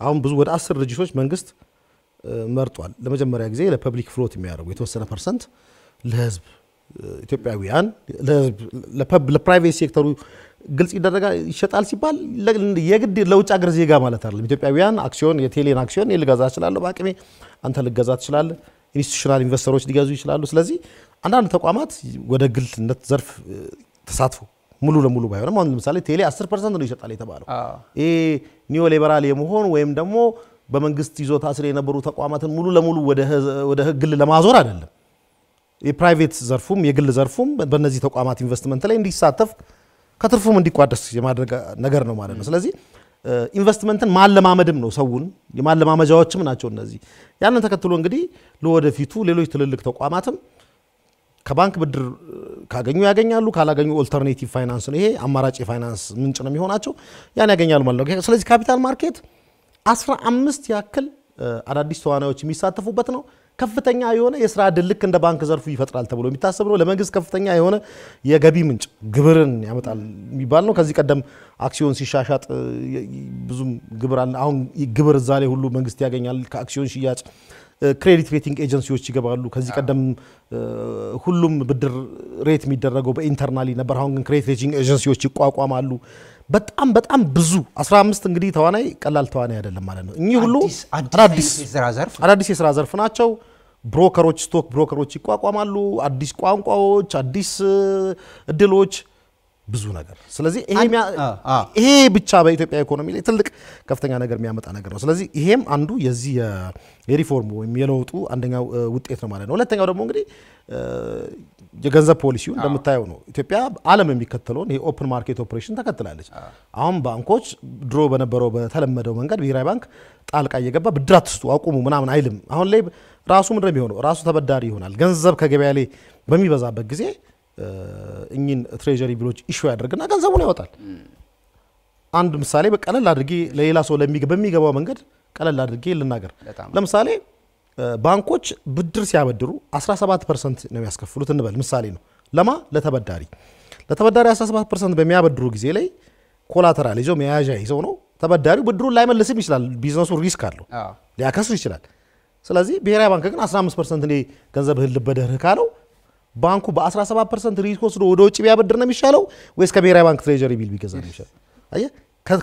B: አሁን ብዙ ወደ አስር ድርጅቶች መንግስት መርጧል። ለመጀመሪያ ጊዜ ለ public float የሚያደርጉ የተወሰነ percent ለህዝብ ኢትዮጵያውያን ለ private sector ኡ ግልጽ ይደረጋል። ይሸጣል ሲባል የግድ ለውጭ ሀገር ዜጋ ማለት አይደለም። ኢትዮጵያውያን አክሲዮን የቴሌን አክሲዮን ልገዛ እችላለሁ በአቅሜ፣ አንተ ልገዛ ትችላለህ። institutional investor ኦች ሊገዙ ይችላሉ። ስለዚህ አንዳንድ ተቋማት ወደ ግልነት ዘርፍ ተሳትፎ ሙሉ ለሙሉ ባይሆንም አሁን ለምሳሌ ቴሌ 10 percent ነው ይሸጣል የተባለው። ይሄ neo liberal የመሆን ወይም ደግሞ በመንግስት ይዞታ ስር የነበሩ ተቋማትን ሙሉ ለሙሉ ወደ ግል ለማዞር አይደለም። የ private ዘርፉም የግል ዘርፉም በእነዚህ ተቋማት ኢንቨስትመንት ላይ እንዲሳተፍ ከትርፉም እንዲቋደስ የማድረግ ነገር ነው ማለት ነው። ስለዚህ ኢንቨስትመንትን ማለማመድም ነው ሰውን የማለማመጃዎችም ናቸው እነዚህ። ያንን ተከትሎ እንግዲህ ለወደፊቱ ሌሎች ትልልቅ ተቋማትም ከባንክ ብድር ካገኙ ያገኛሉ፣ ካላገኙ alternative finance ነው። ይሄ አማራጭ የፋይናንስ ምንጭ ነው የሚሆናቸው፣ ያን ያገኛሉ ማለት ነው። ስለዚህ capital market አስራ አምስት ያክል አዳዲስ ተዋናዮች የሚሳተፉበት ነው። ከፍተኛ የሆነ የስራ ዕድል ልክ እንደ ባንክ ዘርፉ ይፈጥራል ተብሎ የሚታሰብ ነው። ለመንግስት ከፍተኛ የሆነ የገቢ ምንጭ ግብርን ያመጣል የሚባል ነው። ከዚህ ቀደም አክሲዮን ሲሻሻጥ ብዙም ግብር አለ። አሁን ግብር እዛ ላይ ሁሉ መንግስት ያገኛል ከአክሲዮን ሽያጭ። credit rating agency ዎች ይገባሉ። ከዚህ ቀደም ሁሉም ብድር rate የሚደረገው በ internally ነበር። አሁን ግን credit rating agency ዎች ይቋቋማሉ። በጣም በጣም ብዙ 15 እንግዲህ ተዋናይ ቀላል ተዋናይ አይደለም ማለት ነው። እኚህ ሁሉ አዳዲስ የስራ ዘርፍ ናቸው። broker ኦች፣ stock broker ኦች ይቋቋማሉ። አዲስ ቋንቋዎች፣ አዲስ እድሎች ብዙ ነገር። ስለዚህ ይሄ ብቻ በኢትዮጵያ ኢኮኖሚ ላይ ትልቅ ከፍተኛ ነገር የሚያመጣ ነገር ነው። ስለዚህ ይሄም አንዱ የዚህ የሪፎርሙ ወይም የለውጡ አንደኛው ውጤት ነው ማለት ነው። ሁለተኛው ደግሞ እንግዲህ የገንዘብ ፖሊሲው እንደምታየው ነው። ኢትዮጵያ ዓለም የሚከተለውን የ open market operation ተከትላለች። አሁን ባንኮች ድሮ በነበረው በተለመደው መንገድ ብሔራዊ ባንክ ጣልቃ እየገባ ብድር አትስጡ አቁሙ ምናምን አይልም። አሁን ላይ ራሱ ምንድን የሚሆነው ራሱ ተበዳሪ ይሆናል። ገንዘብ ከገበያ ላይ በሚበዛበት ጊዜ እኚህን treasury bill ኦች issue ያደርግና ገንዘቡን ያወጣል። አንድ ምሳሌ በቀለል አድርጌ ለሌላ ሰው በሚገባው መንገድ ቀለል አድርጌ ልናገር። ለምሳሌ ባንኮች ብድር ሲያበድሩ 17 percent ነው የሚያስከፍሉት እንበል፣ ምሳሌ ነው። ለማ ለተበዳሪ ለተበዳሪ 17 percent በሚያበድሩ ጊዜ ላይ collateral ይዘው መያዣ ይዘው ነው ተበዳሪው ብድሩን ላይመልስም ይችላል። business ኡ risk አለው፣ ሊያከስር ይችላል። ስለዚህ ብሔራዊ ባንክ ግን 15 percent እኔ ገንዘብህን ልበደርህ ካለው ባንኩ በ17 percent risk ወስዶ ወደ ውጭ ቢያበድር ነው የሚሻለው ወይስ ከብሔራዊ ባንክ treasury bill ቢገዛ ነው የሚሻለው?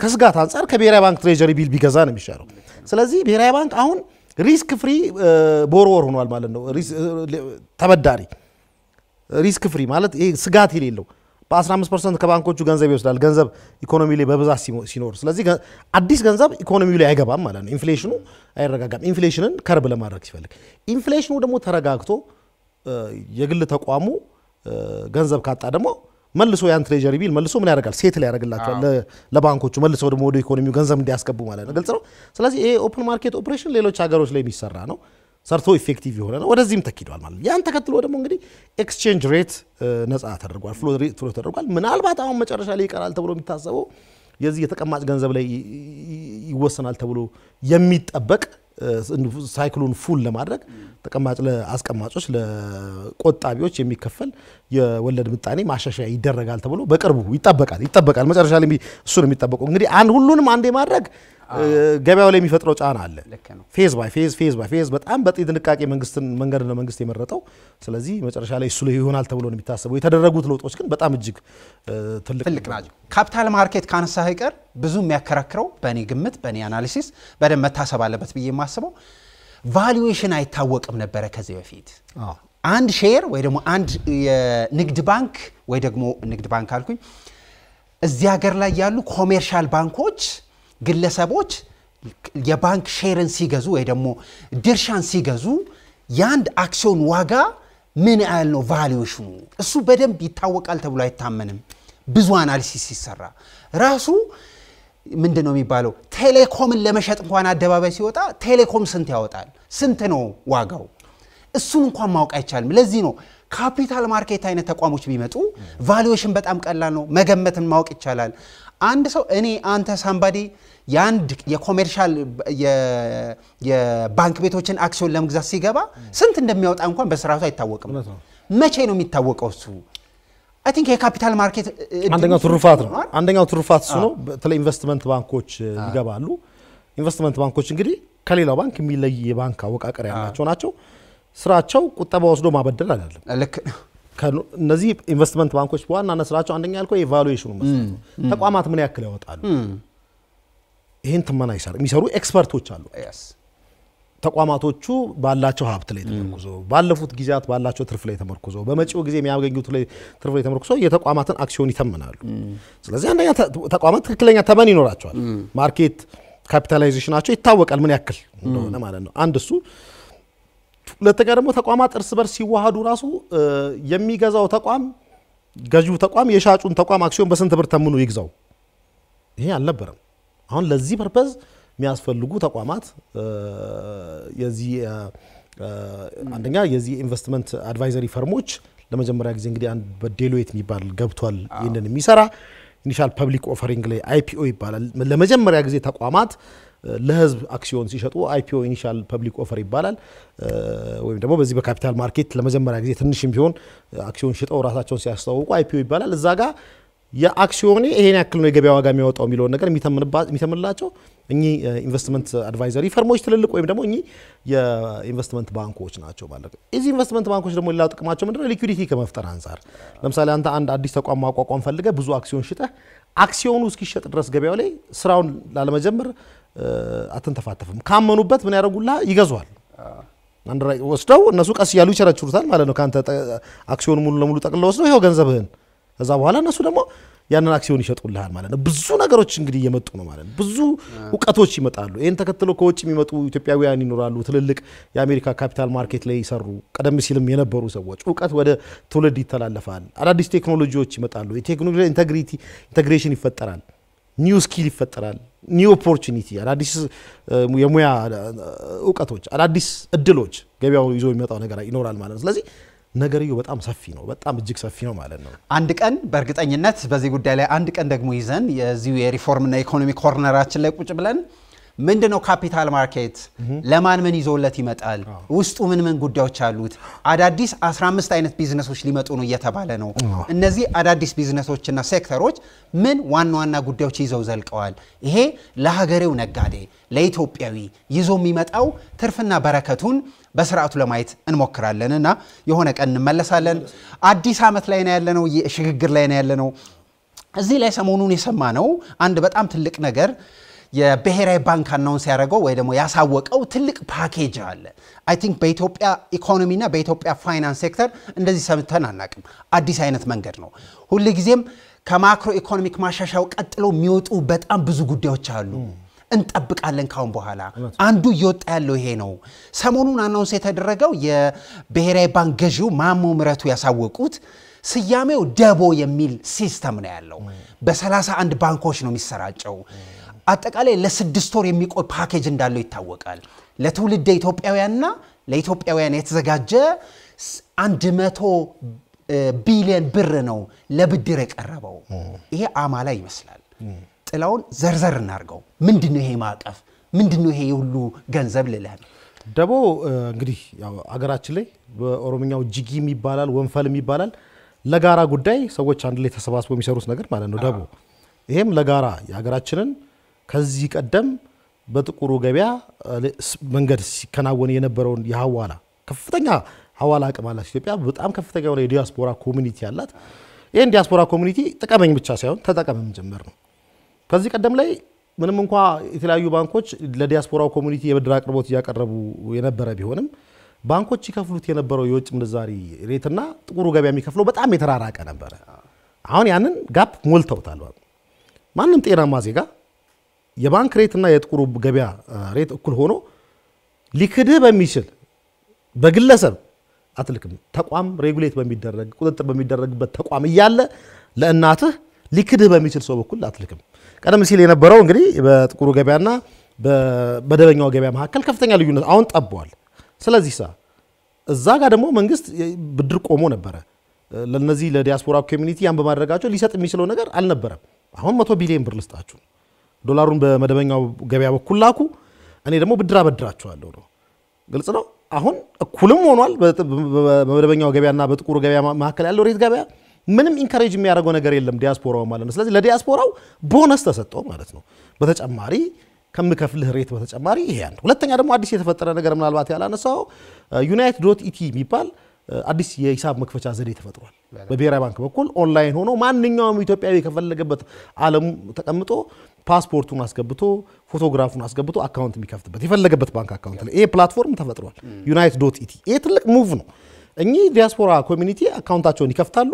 B: ከስጋት አንጻር ከብሔራዊ ባንክ treasury bill ቢገዛ ነው የሚሻለው። ስለዚህ ብሔራዊ ባንክ አሁን risk free borrower ሆኗል ማለት ነው። ተበዳሪ risk free ማለት ይሄ ስጋት የሌለው በ15 percent ከባንኮቹ ገንዘብ ይወስዳል። ገንዘብ ኢኮኖሚ ላይ በብዛት ሲኖር፣ ስለዚህ አዲስ ገንዘብ ኢኮኖሚው ላይ አይገባም ማለት ነው። inflation ኡ አይረጋጋም። inflation ን curb ለማድረግ ሲፈልግ፣ inflation ኡ ደግሞ ተረጋግቶ የግል ተቋሙ ገንዘብ ካጣ ደግሞ መልሶ ያን treasury bill መልሶ ምን ያደርጋል? settle ያደርግላቸዋል ለባንኮቹ መልሰው ደግሞ ወደ ኢኮኖሚው ገንዘብ እንዲያስገቡ ማለት ነው። ግልጽ ነው። ስለዚህ ይሄ open market operation ሌሎች ሀገሮች ላይ የሚሰራ ነው። ሰርቶ effective የሆነ ነው። ወደዚህም ተኪዷል ማለት ያን ተከትሎ ደግሞ እንግዲህ exchange rate ነፃ ተደርጓል፣ float ተደርጓል። ምናልባት አሁን መጨረሻ ላይ ይቀራል ተብሎ የሚታሰበው የዚህ የተቀማጭ ገንዘብ ላይ ይወሰናል ተብሎ የሚጠበቅ cycle ኡን full ለማድረግ ተቀማጭ ለአስቀማጮች ለቆጣቢዎች የሚከፈል የወለድ ምጣኔ ማሻሻያ ይደረጋል ተብሎ በቅርቡ ይጠበቃል ይጠበቃል። መጨረሻ ላይ እሱ ነው የሚጠበቀው። እንግዲህ አንድ ሁሉንም አንዴ ማድረግ ገበያው ላይ የሚፈጥረው ጫና አለ። phase by phase phase by phase በጣም በጥንቃቄ መንግስትን መንገድ ነው መንግስት የመረጠው። ስለዚህ መጨረሻ ላይ እሱ ላይ ይሆናል ተብሎ ነው የሚታሰበው። የተደረጉት ለውጦች ግን በጣም እጅግ
A: ትልቅ ናቸው። capital market ካነሳህ አይቀር ብዙ የሚያከራክረው በእኔ ግምት በእኔ analysis በደንብ መታሰብ አለበት ብዬ የማስበው valuation አይታወቅም ነበረ ከዚህ በፊት አንድ share ወይ ደግሞ አንድ የንግድ ባንክ ወይ ደግሞ ንግድ ባንክ አልኩኝ እዚህ ሀገር ላይ ያሉ commercial ባንኮች ግለሰቦች የባንክ share ን ሲገዙ ወይ ደግሞ ድርሻን ሲገዙ የአንድ አክሲዮን ዋጋ ምን ያህል ነው valuation ኑ? እሱ በደንብ ይታወቃል ተብሎ አይታመንም። ብዙ analysis ሲሰራ ራሱ ምንድን ነው የሚባለው ቴሌኮምን ለመሸጥ እንኳን አደባባይ ሲወጣ ቴሌኮም ስንት ያወጣል? ስንት ነው ዋጋው? እሱን እንኳን ማወቅ አይቻልም። ለዚህ ነው capital market አይነት ተቋሞች ቢመጡ valuation በጣም ቀላል ነው፣ መገመትን ማወቅ ይቻላል። አንድ ሰው እኔ አንተ somebody የአንድ የ commercial የባንክ ቤቶችን አክሲዮን ለመግዛት ሲገባ ስንት እንደሚያወጣ እንኳን በስርዓቱ አይታወቅም። መቼ ነው የሚታወቀው? እሱ I think የ capital market
B: አንደኛው ትሩፋት ነው። አንደኛው ትሩፋት እሱ ነው። በተለይ ኢንቨስትመንት ባንኮች ይገባሉ። ኢንቨስትመንት ባንኮች እንግዲህ ከሌላው ባንክ የሚለይ የባንክ አወቃቀር ያላቸው ናቸው። ስራቸው ቁጠባ ወስዶ ማበደር አይደለም።
A: ልክ
B: እነዚህ ኢንቨስትመንት ባንኮች በዋናነት ስራቸው አንደኛ ያልከው የ valuation ኑ መስጠት ነው። ተቋማት ምን ያክል ያወጣሉ፣ ይህን ትመና የሚሰሩ expert ኦች አሉ። ተቋማቶቹ ባላቸው ሀብት ላይ ተመርኩዞ ባለፉት ጊዜያት ባላቸው ትርፍ ላይ ተመርኩዞ በመጪው ጊዜ የሚያገኙት ትርፍ ላይ ተመርኩዞ የተቋማትን አክሲዮን ይተምናሉ። ስለዚህ አንደኛ ተቋማት ትክክለኛ ተመን ይኖራቸዋል። market capitalization ናቸው ይታወቃል ምን ያክል እንደሆነ ማለት ነው። አንድ እሱ ሁለተኛ ደግሞ ተቋማት እርስ በርስ ሲዋሃዱ ራሱ የሚገዛው ተቋም ገዢው ተቋም የሻጩን ተቋም አክሲዮን በስንት ብር ተምኖ ይግዛው? ይሄ አልነበረም። አሁን ለዚህ purpose የሚያስፈልጉ ተቋማት የዚህ አንደኛ የዚህ investment advisory firm ኦች ለመጀመሪያ ጊዜ እንግዲህ አንድ በ Deloitte የሚባል ገብቷል። ይህንን የሚሰራ initial public offering ላይ IPO ይባላል። ለመጀመሪያ ጊዜ ተቋማት ለህዝብ አክሲዮን ሲሸጡ IPO initial public offer ይባላል። ወይም ደግሞ በዚህ በ capital market ለመጀመሪያ ጊዜ ትንሽም ቢሆን አክሲዮን ሽጠው ራሳቸውን ሲያስተዋውቁ IPO ይባላል። እዛ ጋር የአክሲዮኔ ይሄን ያክል ነው የገበያ ዋጋ የሚያወጣው የሚለውን ነገር የሚተምንላቸው እኚህ ኢንቨስትመንት አድቫይዘሪ ፈርሞች ትልልቅ ወይም ደግሞ እኚህ የኢንቨስትመንት ባንኮች ናቸው ማለት ነው። እዚህ ኢንቨስትመንት ባንኮች ደግሞ ሌላው ጥቅማቸው ምንድነው? ሊኩዲቲ ከመፍጠር አንጻር ለምሳሌ አንተ አንድ አዲስ ተቋም ማቋቋም ፈልገህ ብዙ አክሲዮን ሽጠህ አክሲዮኑ እስኪሸጥ ድረስ ገበያው ላይ ስራውን ላለመጀመር አትንተፋተፍም። ካመኑበት ምን ያደርጉልሃል? ይገዟል። አንድ ላይ ወስደው እነሱ ቀስ እያሉ ይቸረችሩታል ማለት ነው። ከአንተ አክሲዮን ሙሉ ለሙሉ ጠቅልለው ወስደው ይኸው ገንዘብህን ከዛ በኋላ እነሱ ደግሞ ያንን አክሲዮን ይሸጡልሃል ማለት ነው። ብዙ ነገሮች እንግዲህ እየመጡ ነው ማለት ነው። ብዙ እውቀቶች ይመጣሉ። ይህን ተከትሎ ከውጭ የሚመጡ ኢትዮጵያውያን ይኖራሉ። ትልልቅ የአሜሪካ capital market ላይ ይሰሩ ቀደም ሲልም የነበሩ ሰዎች እውቀት ወደ ትውልድ ይተላለፋል። አዳዲስ ቴክኖሎጂዎች ይመጣሉ። የቴክኖሎጂ integration ይፈጠራል። new skill ይፈጠራል። new opportunity፣ አዳዲስ የሙያ እውቀቶች፣ አዳዲስ እድሎች ገበያው ይዞ የሚመጣው ነገር ይኖራል ማለት ነው። ስለዚህ ነገርየው በጣም ሰፊ ነው። በጣም እጅግ ሰፊ ነው ማለት ነው።
A: አንድ ቀን በእርግጠኝነት በዚህ ጉዳይ ላይ አንድ ቀን ደግሞ ይዘን የዚሁ የሪፎርምና ኢኮኖሚ corner ኣችን ላይ ቁጭ ብለን ምንድን ነው capital market ለማን ምን ይዞለት ይመጣል፣ ውስጡ ምን ምን ጉዳዮች አሉት፣ አዳዲስ 15 አይነት ቢዝነሶች ሊመጡ ነው እየተባለ ነው። እነዚህ አዳዲስ business ኦችና sector ኦች ምን ዋና ዋና ጉዳዮች ይዘው ዘልቀዋል፣ ይሄ ለሀገሬው ነጋዴ ለኢትዮጵያዊ ይዞ የሚመጣው ትርፍና በረከቱን በስርዓቱ ለማየት እንሞክራለን እና የሆነ ቀን እንመለሳለን። አዲስ ዓመት ላይ ነው ያለነው፣ ሽግግር ላይ ነው ያለነው። እዚህ ላይ ሰሞኑን የሰማ ነው አንድ በጣም ትልቅ ነገር የብሔራዊ ባንክ announce ያደረገው ወይ ደግሞ ያሳወቀው ትልቅ ፓኬጅ አለ። I think በኢትዮጵያ ኢኮኖሚና በኢትዮጵያ finance sector እንደዚህ ሰምተን አናቅም። አዲስ አይነት መንገድ ነው። ሁልጊዜም ከ macroeconomic ማሻሻያው ቀጥሎ የሚወጡ በጣም ብዙ ጉዳዮች አሉ። እንጠብቃለን ካሁን በኋላ አንዱ እየወጣ ያለው ይሄ ነው። ሰሞኑን announce የተደረገው የብሔራዊ ባንክ ገዢው ማሞ ምህረቱ ያሳወቁት ስያሜው ደቦ የሚል system ነው ያለው። በሰላሳ አንድ ባንኮች ነው የሚሰራጨው። አጠቃላይ ለስድስት ወር የሚቆይ ፓኬጅ እንዳለው ይታወቃል። ለትውልደ ኢትዮጵያውያንና ለኢትዮጵያውያን የተዘጋጀ አንድ መቶ ቢሊዮን ብር ነው ለብድር የቀረበው። ይሄ አማላይ ይመስላል። ጥላውን ዘርዘር እናርገው። ምንድን ነው ይሄ ማዕቀፍ? ምንድን ነው ይሄ የሁሉ ገንዘብ ልልህ
B: ደቦ እንግዲህ ያው አገራችን ላይ በኦሮምኛው ጅጊም ይባላል፣ ወንፈልም ይባላል። ለጋራ ጉዳይ ሰዎች አንድ ላይ ተሰባስበው የሚሰሩት ነገር ማለት ነው ደቦ። ይሄም ለጋራ የሀገራችንን ከዚህ ቀደም በጥቁሩ ገበያ መንገድ ሲከናወን የነበረውን የሀዋላ ከፍተኛ ሀዋላ አቅም አላት ኢትዮጵያ። በጣም ከፍተኛ የሆነ የዲያስፖራ community አላት። ይህን ዲያስፖራ community ጥቀመኝ ብቻ ሳይሆን ተጠቀምም ጭምር ነው። ከዚህ ቀደም ላይ ምንም እንኳ የተለያዩ ባንኮች ለዲያስፖራው community የብድር አቅርቦት እያቀረቡ የነበረ ቢሆንም ባንኮች ይከፍሉት የነበረው የውጭ ምንዛሪ rate ና ጥቁሩ ገበያ የሚከፍለው በጣም የተራራቀ ነበረ። አሁን ያንን gap ሞልተውታል። ማንም ጤናማ ዜጋ የባንክ rate ና የጥቁሩ ገበያ rate እኩል ሆኖ ሊክድህ በሚችል በግለሰብ አትልክም። ተቋም regulate በሚደረግ ቁጥጥር በሚደረግበት ተቋም እያለ ለእናትህ ሊክድህ በሚችል ሰው በኩል አትልክም። ቀደም ሲል የነበረው እንግዲህ በጥቁሩ ገበያና በመደበኛው ገበያ መካከል ከፍተኛ ልዩነት አሁን ጠቧል። ስለዚህ ሳ እዛ ጋር ደግሞ መንግስት ብድር ቆሞ ነበረ። ለነዚህ ለዲያስፖራ community ያን በማድረጋቸው ሊሰጥ የሚችለው ነገር አልነበረም። አሁን መቶ ቢሊዮን ብር ልስጣችሁ፣ ዶላሩን በመደበኛው ገበያ በኩል ላኩ፣ እኔ ደግሞ ብድር አበድራችኋለሁ ነው። ግልጽ ነው። አሁን እኩልም ሆኗል። በመደበኛው ገበያና በጥቁሩ ገበያ መካከል ያለው rate ገበያ ምንም encourage የሚያደርገው ነገር የለም ዲያስፖራው ማለት ነው። ስለዚህ ለዲያስፖራው ቦነስ ተሰጠው ማለት ነው። በተጨማሪ ከምከፍልህ rate በተጨማሪ ይሄ አንድ። ሁለተኛ ደግሞ አዲስ የተፈጠረ ነገር ምናልባት ያላነሳው united dot et የሚባል አዲስ የሂሳብ መክፈቻ ዘዴ ተፈጥሯል። በብሔራዊ ባንክ በኩል ኦንላይን ሆኖ ማንኛውም ኢትዮጵያዊ ከፈለገበት ዓለም ተቀምጦ ፓስፖርቱን አስገብቶ ፎቶግራፉን አስገብቶ account የሚከፍትበት የፈለገበት ባንክ account ላይ ይሄ platform ተፈጥሯል። united dot et ይሄ ትልቅ move ነው። እኚህ ዲያስፖራ community account ኣቸውን ይከፍታሉ።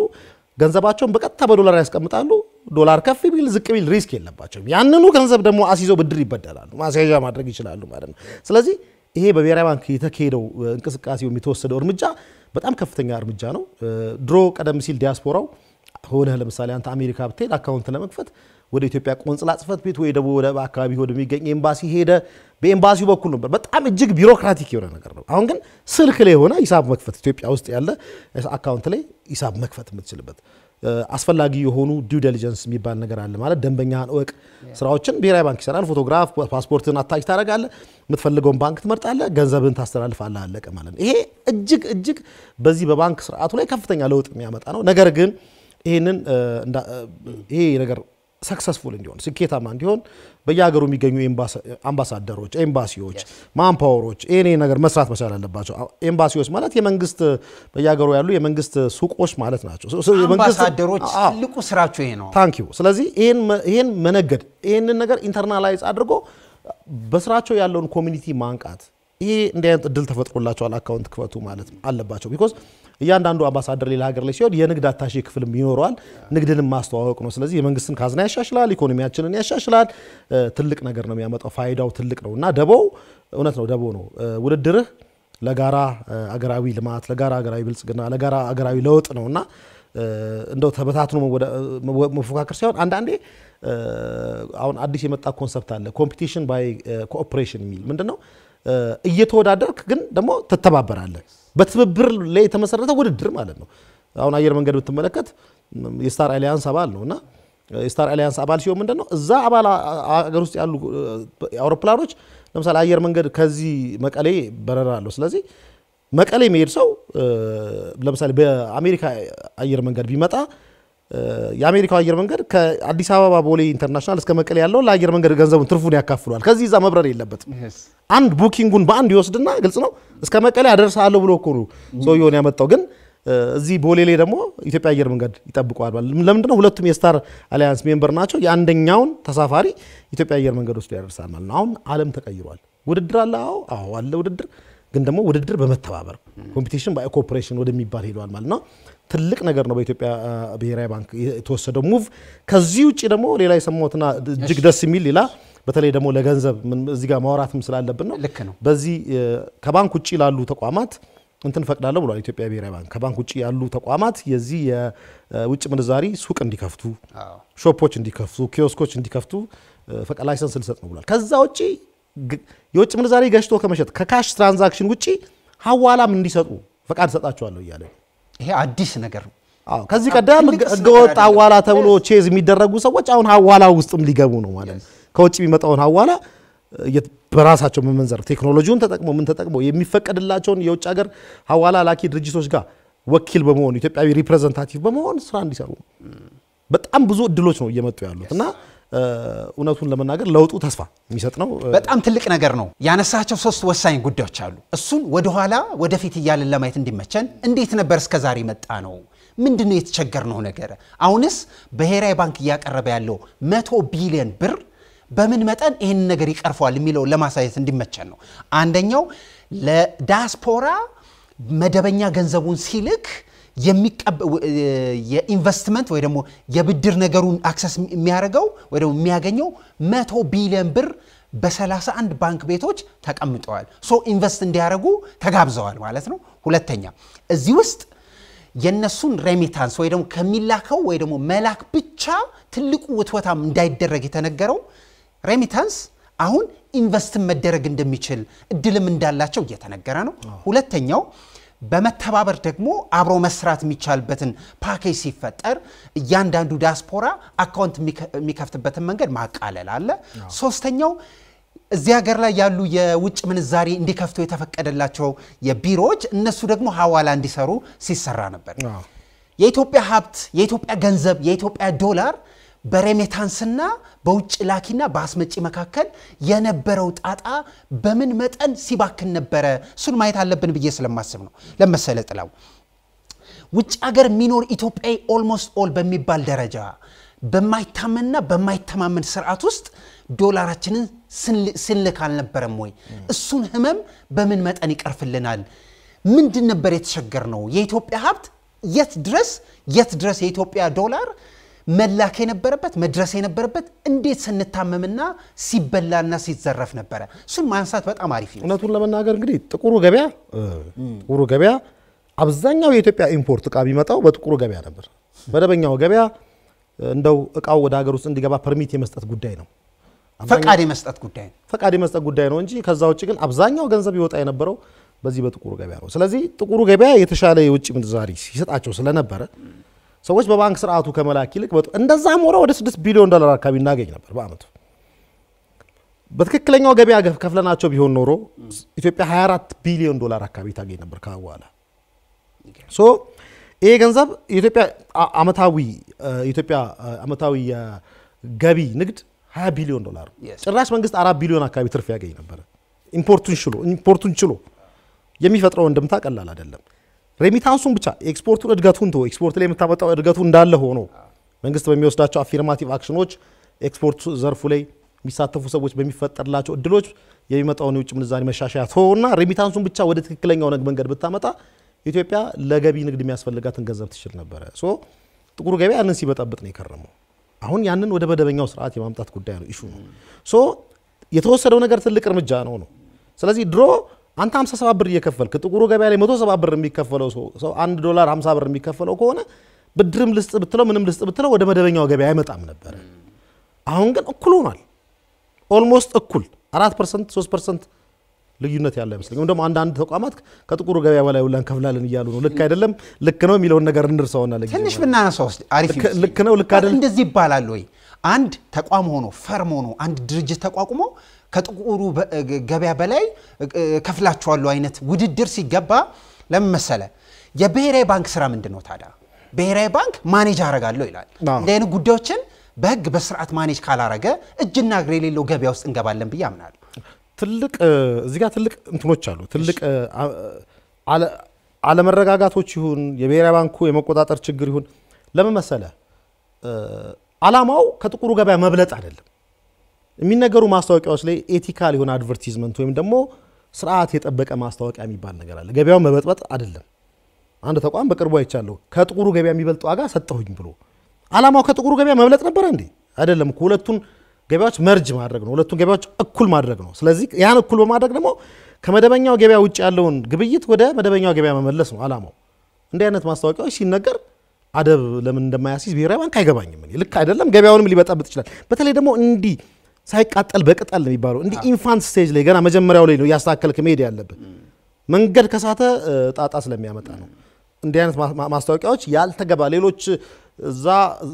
B: ገንዘባቸውን በቀጥታ በዶላር ያስቀምጣሉ። ዶላር ከፍ ቢል ዝቅ ቢል risk የለባቸውም። ያንኑ ገንዘብ ደግሞ አስይዘው ብድር ይበደራሉ፣ ማስያዣ ማድረግ ይችላሉ ማለት ነው። ስለዚህ ይሄ በብሔራዊ ባንክ የተካሄደው እንቅስቃሴው የተወሰደው እርምጃ በጣም ከፍተኛ እርምጃ ነው። ድሮ ቀደም ሲል ዲያስፖራው ሆነህ ለምሳሌ አንተ አሜሪካ ብትሄድ account ለመክፈት ወደ ኢትዮጵያ ቆንጽላ ጽሕፈት ቤት ወይ ደግሞ ወደ አካባቢ ወደሚገኝ ኤምባሲ ሄደ በኤምባሲው በኩል ነበር። በጣም እጅግ bureaucratic የሆነ ነገር ነው። አሁን ግን ስልክ ላይ የሆነ ሂሳብ መክፈት ኢትዮጵያ ውስጥ ያለ account ላይ ሂሳብ መክፈት የምትችልበት አስፈላጊ የሆኑ due diligence የሚባል ነገር አለ። ማለት ደንበኛህን እወቅ ስራዎችን ብሔራዊ ባንክ ይሰራል። ፎቶግራፍ፣ ፓስፖርትን attach ታደርጋለህ፣ የምትፈልገውን ባንክ ትመርጣለህ፣ ገንዘብህን ታስተላልፋለህ። አለቀ ማለት ነው። ይሄ እጅግ እጅግ በዚህ በባንክ ስርዓቱ ላይ ከፍተኛ ለውጥ የሚያመጣ ነው። ነገር ግን ይህንን ይሄ ነገር successful እንዲሆን ስኬታማ እንዲሆን በየሀገሩ የሚገኙ አምባሳደሮች፣ ኤምባሲዎች፣ manpower ኦች ይሄ ነገር መስራት መቻል አለባቸው። ኤምባሲዎች ማለት የመንግስት በየሀገሩ ያሉ የመንግስት ሱቆች ማለት ናቸው።
A: አምባሳደሮች ትልቁ ስራቸው ይሄ ነው።
B: thank you። ስለዚህ ይሄን መነገድ ይሄንን ነገር internalize አድርጎ በስራቸው ያለውን community ማንቃት ይሄ እንዲህ አይነት እድል ተፈጥሮላቸዋል። account ክፈቱ ማለት አለባቸው። because እያንዳንዱ አምባሳደር ሌላ ሀገር ላይ ሲሆን የንግድ አታሼ ክፍልም ይኖረዋል። ንግድንም ማስተዋወቅ ነው። ስለዚህ የመንግስትን ካዝና ያሻሽላል፣ ኢኮኖሚያችንን ያሻሽላል። ትልቅ ነገር ነው የሚያመጣው። ፋይዳው ትልቅ ነው እና ደቦው እውነት ነው ደቦ ነው ውድድርህ ለጋራ አገራዊ ልማት፣ ለጋራ አገራዊ ብልጽግና፣ ለጋራ አገራዊ ለውጥ ነው እና እንደው ተበታትኖ መፎካከር ሳይሆን አንዳንዴ አሁን አዲስ የመጣ concept አለ competition by cooperation የሚል ምንድን ነው? እየተወዳደርክ ግን ደግሞ ትተባበራለህ። በትብብር ላይ የተመሰረተ ውድድር ማለት ነው። አሁን አየር መንገድ ብትመለከት የስታር አሊያንስ አባል ነው እና የስታር አሊያንስ አባል ሲሆን ምንድን ነው እዛ አባል ሀገር ውስጥ ያሉ አውሮፕላኖች ለምሳሌ አየር መንገድ ከዚህ መቀሌ በረራ አለው። ስለዚህ መቀሌ የሚሄድ ሰው ለምሳሌ በአሜሪካ አየር መንገድ ቢመጣ የአሜሪካው አየር መንገድ ከአዲስ አበባ ቦሌ ኢንተርናሽናል እስከ መቀሌ ያለው ለአየር መንገድ ገንዘቡን ትርፉን ያካፍሏል። ከዚህ እዛ መብረር የለበትም። አንድ booking ኡን በአንድ ይወስድና ግልጽ ነው እስከ መቀሌ አደርሳለሁ ብሎ እኮ ነው ሰውየውን ያመጣው። ግን እዚህ ቦሌ ላይ ደግሞ ኢትዮጵያ አየር መንገድ ይጠብቀዋል። ለምንድነው? ሁለቱም የስታር አሊያንስ member ናቸው። የአንደኛውን ተሳፋሪ ኢትዮጵያ አየር መንገድ ወስዶ ያደርሳል ማለት ነው። አሁን ዓለም ተቀይሯል። ውድድር አለ። አዎ አዎ አለ ውድድር ግን ደግሞ ውድድር በመተባበር competition by cooperation ወደሚባል ሄደዋል ማለት ነው። ትልቅ ነገር ነው በኢትዮጵያ ብሔራዊ ባንክ የተወሰደው move። ከዚህ ውጭ ደግሞ ሌላ የሰማሁትና እጅግ ደስ የሚል ሌላ በተለይ ደግሞ ለገንዘብ እዚህ ጋር ማውራትም ስላለብን ነው።
A: ልክ ነው።
B: በዚህ ከባንክ ውጭ ላሉ ተቋማት እንትን ፈቅዳለሁ ብሏል ኢትዮጵያ ብሔራዊ ባንክ። ከባንክ ውጭ ያሉ ተቋማት የዚህ የውጭ ምንዛሪ ሱቅ እንዲከፍቱ፣ shop ኦች እንዲከፍቱ፣ ኪዮስኮች እንዲከፍቱ license ልሰጥ ነው ብሏል። ከዛ ውጭ የውጭ ምንዛሪ ገዝቶ ከመሸጥ ከ cash transaction ውጭ ሀዋላም እንዲሰጡ ፈቃድ ሰጣቸዋለሁ እያለ
A: ይሄ አዲስ ነገር ነው።
B: አዎ ከዚህ ቀደም ህገወጥ ሀዋላ ተብሎ chase የሚደረጉ ሰዎች አሁን ሀዋላ ውስጥም ሊገቡ ነው ማለት ነው። ከውጭ የሚመጣውን ሀዋላ በራሳቸው መመንዘር ቴክኖሎጂውን ተጠቅሞ ምን ተጠቅሞ የሚፈቀድላቸውን የውጭ ሀገር ሀዋላ ላኪ ድርጅቶች ጋር ወኪል በመሆን ኢትዮጵያዊ representative በመሆን ስራ እንዲሰሩ። በጣም ብዙ እድሎች ነው እየመጡ ያሉት እና እውነቱን ለመናገር ለውጡ ተስፋ የሚሰጥ ነው።
A: በጣም ትልቅ ነገር ነው። ያነሳቸው ሶስት ወሳኝ ጉዳዮች አሉ። እሱን ወደኋላ ወደፊት እያለን ለማየት እንዲመቸን እንዴት ነበር እስከዛሬ መጣ ነው ምንድን ነው የተቸገርነው ነገር? አሁንስ ብሔራዊ ባንክ እያቀረበ ያለው መቶ ቢሊዮን ብር በምን መጠን ይህንን ነገር ይቀርፈዋል የሚለው ለማሳየት እንዲመቸን ነው። አንደኛው ለዳያስፖራ መደበኛ ገንዘቡን ሲልክ የኢንቨስትመንት ወይ ደግሞ የብድር ነገሩን access የሚያደርገው ወይ ደግሞ የሚያገኘው መቶ ቢሊዮን ብር በ31 ባንክ ቤቶች ተቀምጠዋል። so invest እንዲያደርጉ ተጋብዘዋል ማለት ነው። ሁለተኛ እዚህ ውስጥ የነሱን remittance ወይ ደግሞ ከሚላከው ወይ ደግሞ መላክ ብቻ ትልቁ ውትወታም እንዳይደረግ የተነገረው remittance አሁን invest መደረግ እንደሚችል እድልም እንዳላቸው እየተነገረ ነው። ሁለተኛው በመተባበር ደግሞ አብሮ መስራት የሚቻልበትን ፓኬጅ ሲፈጠር እያንዳንዱ ዲያስፖራ account የሚከፍትበትን መንገድ ማቃለል አለ። ሶስተኛው እዚህ ሀገር ላይ ያሉ የውጭ ምንዛሪ እንዲከፍቱ የተፈቀደላቸው የቢሮዎች እነሱ ደግሞ ሀዋላ እንዲሰሩ ሲሰራ ነበር። የኢትዮጵያ ሀብት፣ የኢትዮጵያ ገንዘብ፣ የኢትዮጵያ ዶላር በ remittance ና በውጭ ላኪና በአስመጪ መካከል የነበረው ጣጣ በምን መጠን ሲባክን ነበረ? እሱን ማየት አለብን ብዬ ስለማስብ ነው። ለመሰለ ጥላው ውጭ ሀገር የሚኖር ኢትዮጵያዊ ኦልሞስት ኦል በሚባል ደረጃ በማይታመንና በማይተማመን ስርዓት ውስጥ ዶላራችንን ስንልክ አልነበረም ወይ? እሱን ህመም በምን መጠን ይቀርፍልናል? ምንድን ነበር የተቸገር ነው? የኢትዮጵያ ሀብት የት ድረስ የት ድረስ የኢትዮጵያ ዶላር መላክ የነበረበት መድረስ የነበረበት እንዴት ስንታመምና ሲበላና ሲዘረፍ ነበረ? እሱን ማንሳት በጣም አሪፍ ነው።
B: እውነቱን ለመናገር እንግዲህ ጥቁሩ ገበያ ጥቁሩ ገበያ አብዛኛው የኢትዮጵያ import እቃ ቢመጣው በጥቁሩ ገበያ ነበር። መደበኛው ገበያ እንደው እቃው ወደ ሀገር ውስጥ እንዲገባ permit የመስጠት ጉዳይ ነው፣
A: ፈቃድ የመስጠት ጉዳይ ነው፣
B: ፈቃድ የመስጠት ጉዳይ ነው እንጂ ከዛ ውጭ ግን አብዛኛው ገንዘብ ይወጣ የነበረው በዚህ በጥቁሩ ገበያ ነው። ስለዚህ ጥቁሩ ገበያ የተሻለ የውጭ ምንዛሪ ሲሰጣቸው ስለነበረ ሰዎች በባንክ ስርዓቱ ከመላክ ይልቅ እንደዛም ሆነ ወደ 6 ቢሊዮን ዶላር አካባቢ እናገኝ ነበር በአመቱ። በትክክለኛው ገበያ ከፍለናቸው ቢሆን ኖሮ ኢትዮጵያ 24 ቢሊዮን ዶላር አካባቢ ታገኝ ነበር ከበኋላ so ይሄ ገንዘብ የኢትዮጵያ አመታዊ የኢትዮጵያ አመታዊ ገቢ ንግድ 20 ቢሊዮን ዶላር ጭራሽ መንግስት አራት ቢሊዮን አካባቢ ትርፍ ያገኝ ነበር። import ኡን ችሎ import ኡን ችሎ የሚፈጥረው እንደምታ ቀላል አይደለም። remittance ኡን ብቻ ኤክስፖርቱን እድገቱን ተወው። ኤክስፖርት ላይ የምታመጣው እድገቱ እንዳለ ሆኖ መንግስት በሚወስዳቸው affirmative action ኦች export ዘርፉ ላይ የሚሳተፉ ሰዎች በሚፈጠርላቸው እድሎች የሚመጣውን የውጭ ምንዛሪ መሻሻያ ተወውና remittance ኡን ብቻ ወደ ትክክለኛው መንገድ ብታመጣ ኢትዮጵያ ለገቢ ንግድ የሚያስፈልጋትን ገንዘብ ትችል ነበረ። so ጥቁሩ ገበያ ያንን ሲበጠብጥ ነው የከረመው። አሁን ያንን ወደ መደበኛው ስርዓት የማምጣት ጉዳይ ነው issue ው ነው። so የተወሰደው ነገር ትልቅ እርምጃ ነው ነው። ስለዚህ ድሮ አንተ 57 ብር እየከፈልክ ጥቁሩ ገበያ ላይ 170 ብር የሚከፈለው ሰው አንድ ዶላር 50 ብር የሚከፈለው ከሆነ ብድርም ልስጥ ብትለው ምንም ልስጥ ብትለው ወደ መደበኛው ገበያ አይመጣም ነበረ። አሁን ግን እኩል ሆኗል። almost እኩል 4 percent 3 percent ልዩነት ያለው አይመስለኝም። ደግሞ አንዳንድ ተቋማት ከጥቁሩ ገበያ በላይ ሁላ እንከፍላለን እያሉ ነው። ልክ አይደለም፣ ልክ ነው የሚለውን ነገር እንርሰውና
A: ትንሽ ብናነሳው አሪፍ
B: ልክ ነው ልክ አይደለም
A: እንደዚህ ይባላል ወይ? አንድ ተቋም ሆኖ firm ሆኖ አንድ ድርጅት ተቋቁሞ ከጥቁሩ ገበያ በላይ ከፍላችኋለሁ አይነት ውድድር ሲገባ ለምን መሰለ? የብሔራዊ ባንክ ስራ ምንድን ነው ታዲያ? ብሔራዊ ባንክ manage አረጋለሁ ይላል። እንዲህ አይነት ጉዳዮችን በህግ በስርዓት manage ካላረገ እጅና እግር የሌለው ገበያ ውስጥ እንገባለን ብዬ አምናለሁ።
B: ትልቅ እዚህ ጋር ትልቅ እንትኖች አሉ። ትልቅ አለመረጋጋቶች ይሁን የብሔራዊ ባንኩ የመቆጣጠር ችግር ይሁን ለምን መሰለ አላማው ከጥቁሩ ገበያ መብለጥ አይደለም። የሚነገሩ ማስታወቂያዎች ላይ ethical የሆነ advertisement ወይም ደግሞ ስርዓት የጠበቀ ማስታወቂያ የሚባል ነገር አለ። ገበያውን መበጥበጥ አይደለም። አንድ ተቋም በቅርቡ አይቻለሁ ከጥቁሩ ገበያ የሚበልጥ ዋጋ ሰጠሁኝ ብሎ አላማው ከጥቁሩ ገበያ መብለጥ ነበረ እንዴ? አይደለም። ሁለቱን ገበያዎች merge ማድረግ ነው። ሁለቱን ገበያዎች እኩል ማድረግ ነው። ስለዚህ ያን እኩል በማድረግ ደግሞ ከመደበኛው ገበያ ውጭ ያለውን ግብይት ወደ መደበኛው ገበያ መመለስ ነው አላማው። እንዲህ አይነት ማስታወቂያዎች ሲነገር አደብ ለምን እንደማያሲዝ ብሔራዊ ባንክ አይገባኝም። እኔ ልክ አይደለም። ገበያውንም ሊበጠብጥ ይችላል። በተለይ ደግሞ እንዲህ ሳይቃጠል በቅጠል የሚባለው። እንዲህ infant stage ላይ ገና መጀመሪያው ላይ ነው እያስተካከልክ መሄድ ያለብን። መንገድ ከሳተ ጣጣ ስለሚያመጣ ነው። እንዲህ አይነት ማስታወቂያዎች ያልተገባ ሌሎች እዛ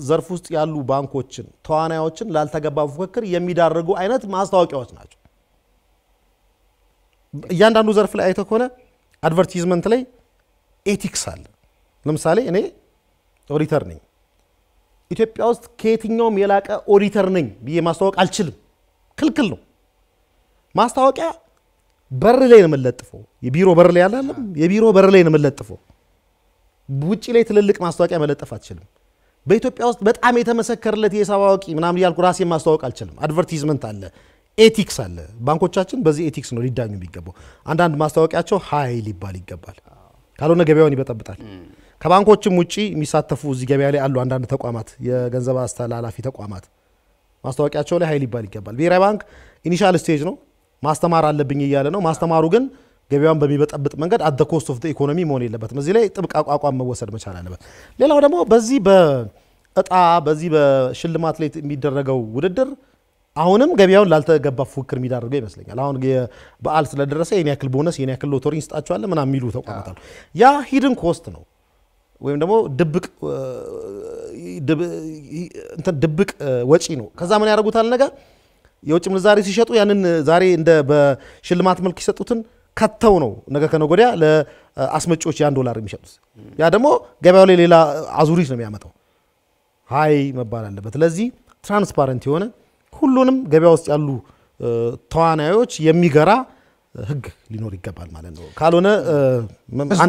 B: ዘርፍ ውስጥ ያሉ ባንኮችን ተዋናዮችን ላልተገባ ፉክክር የሚዳርጉ አይነት ማስታወቂያዎች ናቸው። እያንዳንዱ ዘርፍ ላይ አይተህ ከሆነ advertisement ላይ ethics አለ። ለምሳሌ እኔ ኦዲተር ነኝ። ኢትዮጵያ ውስጥ ከየትኛውም የላቀ ኦዲተር ነኝ ብዬ ማስታወቅ አልችልም፣ ክልክል ነው። ማስታወቂያ በር ላይ ነው የምንለጥፈው። የቢሮ በር ላይ ያላለም የቢሮ በር ላይ ነው የምንለጥፈው። ውጭ ላይ ትልልቅ ማስታወቂያ መለጠፍ አትችልም። በኢትዮጵያ ውስጥ በጣም የተመሰከረለት የሂሳብ አዋቂ ምናምን እያልኩ ራሴን ማስተዋወቅ አልችልም። advertisement አለ፣ ethics አለ። ባንኮቻችን በዚህ ethics ነው ሊዳኙ የሚገባው። አንዳንድ ማስታወቂያቸው ሀይ ሊባል ይገባል፣ ካልሆነ ገበያውን ይበጠብጣል። ከባንኮችም ውጭ የሚሳተፉ እዚህ ገበያ ላይ አሉ አንዳንድ ተቋማት፣ የገንዘብ አስተላላፊ ተቋማት ማስታወቂያቸው ላይ ሀይ ሊባል ይገባል። ብሔራዊ ባንክ initial stage ነው ማስተማር አለብኝ እያለ ነው። ማስተማሩ ግን ገበያውን በሚበጠብጥ መንገድ at cost of economy መሆን የለበትም። እዚህ ላይ ጥብቅ አቋም መወሰድ መቻል አለበት። ሌላው ደግሞ በዚህ በእጣ በዚህ በሽልማት ላይ የሚደረገው ውድድር አሁንም ገበያውን ላልተገባ ፉክክር የሚዳርገው ይመስለኛል። አሁን በዓል ስለደረሰ የኔ ያክል ቦነስ የኔ ያክል ሎተሪ እንስጣቸዋለን ምናምን የሚሉ ተቋማት አሉ። ያ hidden cost ነው ወይም ደግሞ ድብቅ ወጪ ነው። ከዛ ምን ያደርጉታል ነገ የውጭ ምንዛሬ ሲሸጡ ያንን ዛሬ እንደ በሽልማት መልክ የሰጡትን ከተው ነው ነገ ከነገ ወዲያ ለአስመጪዎች የአንድ ዶላር የሚሸጡት። ያ ደግሞ ገበያው ላይ ሌላ አዙሪት ነው የሚያመጣው። ሀይ መባል አለበት። ለዚህ transparent የሆነ ሁሉንም ገበያ ውስጥ ያሉ ተዋናዮች የሚገራ ህግ ሊኖር ይገባል ማለት ነው። ካልሆነ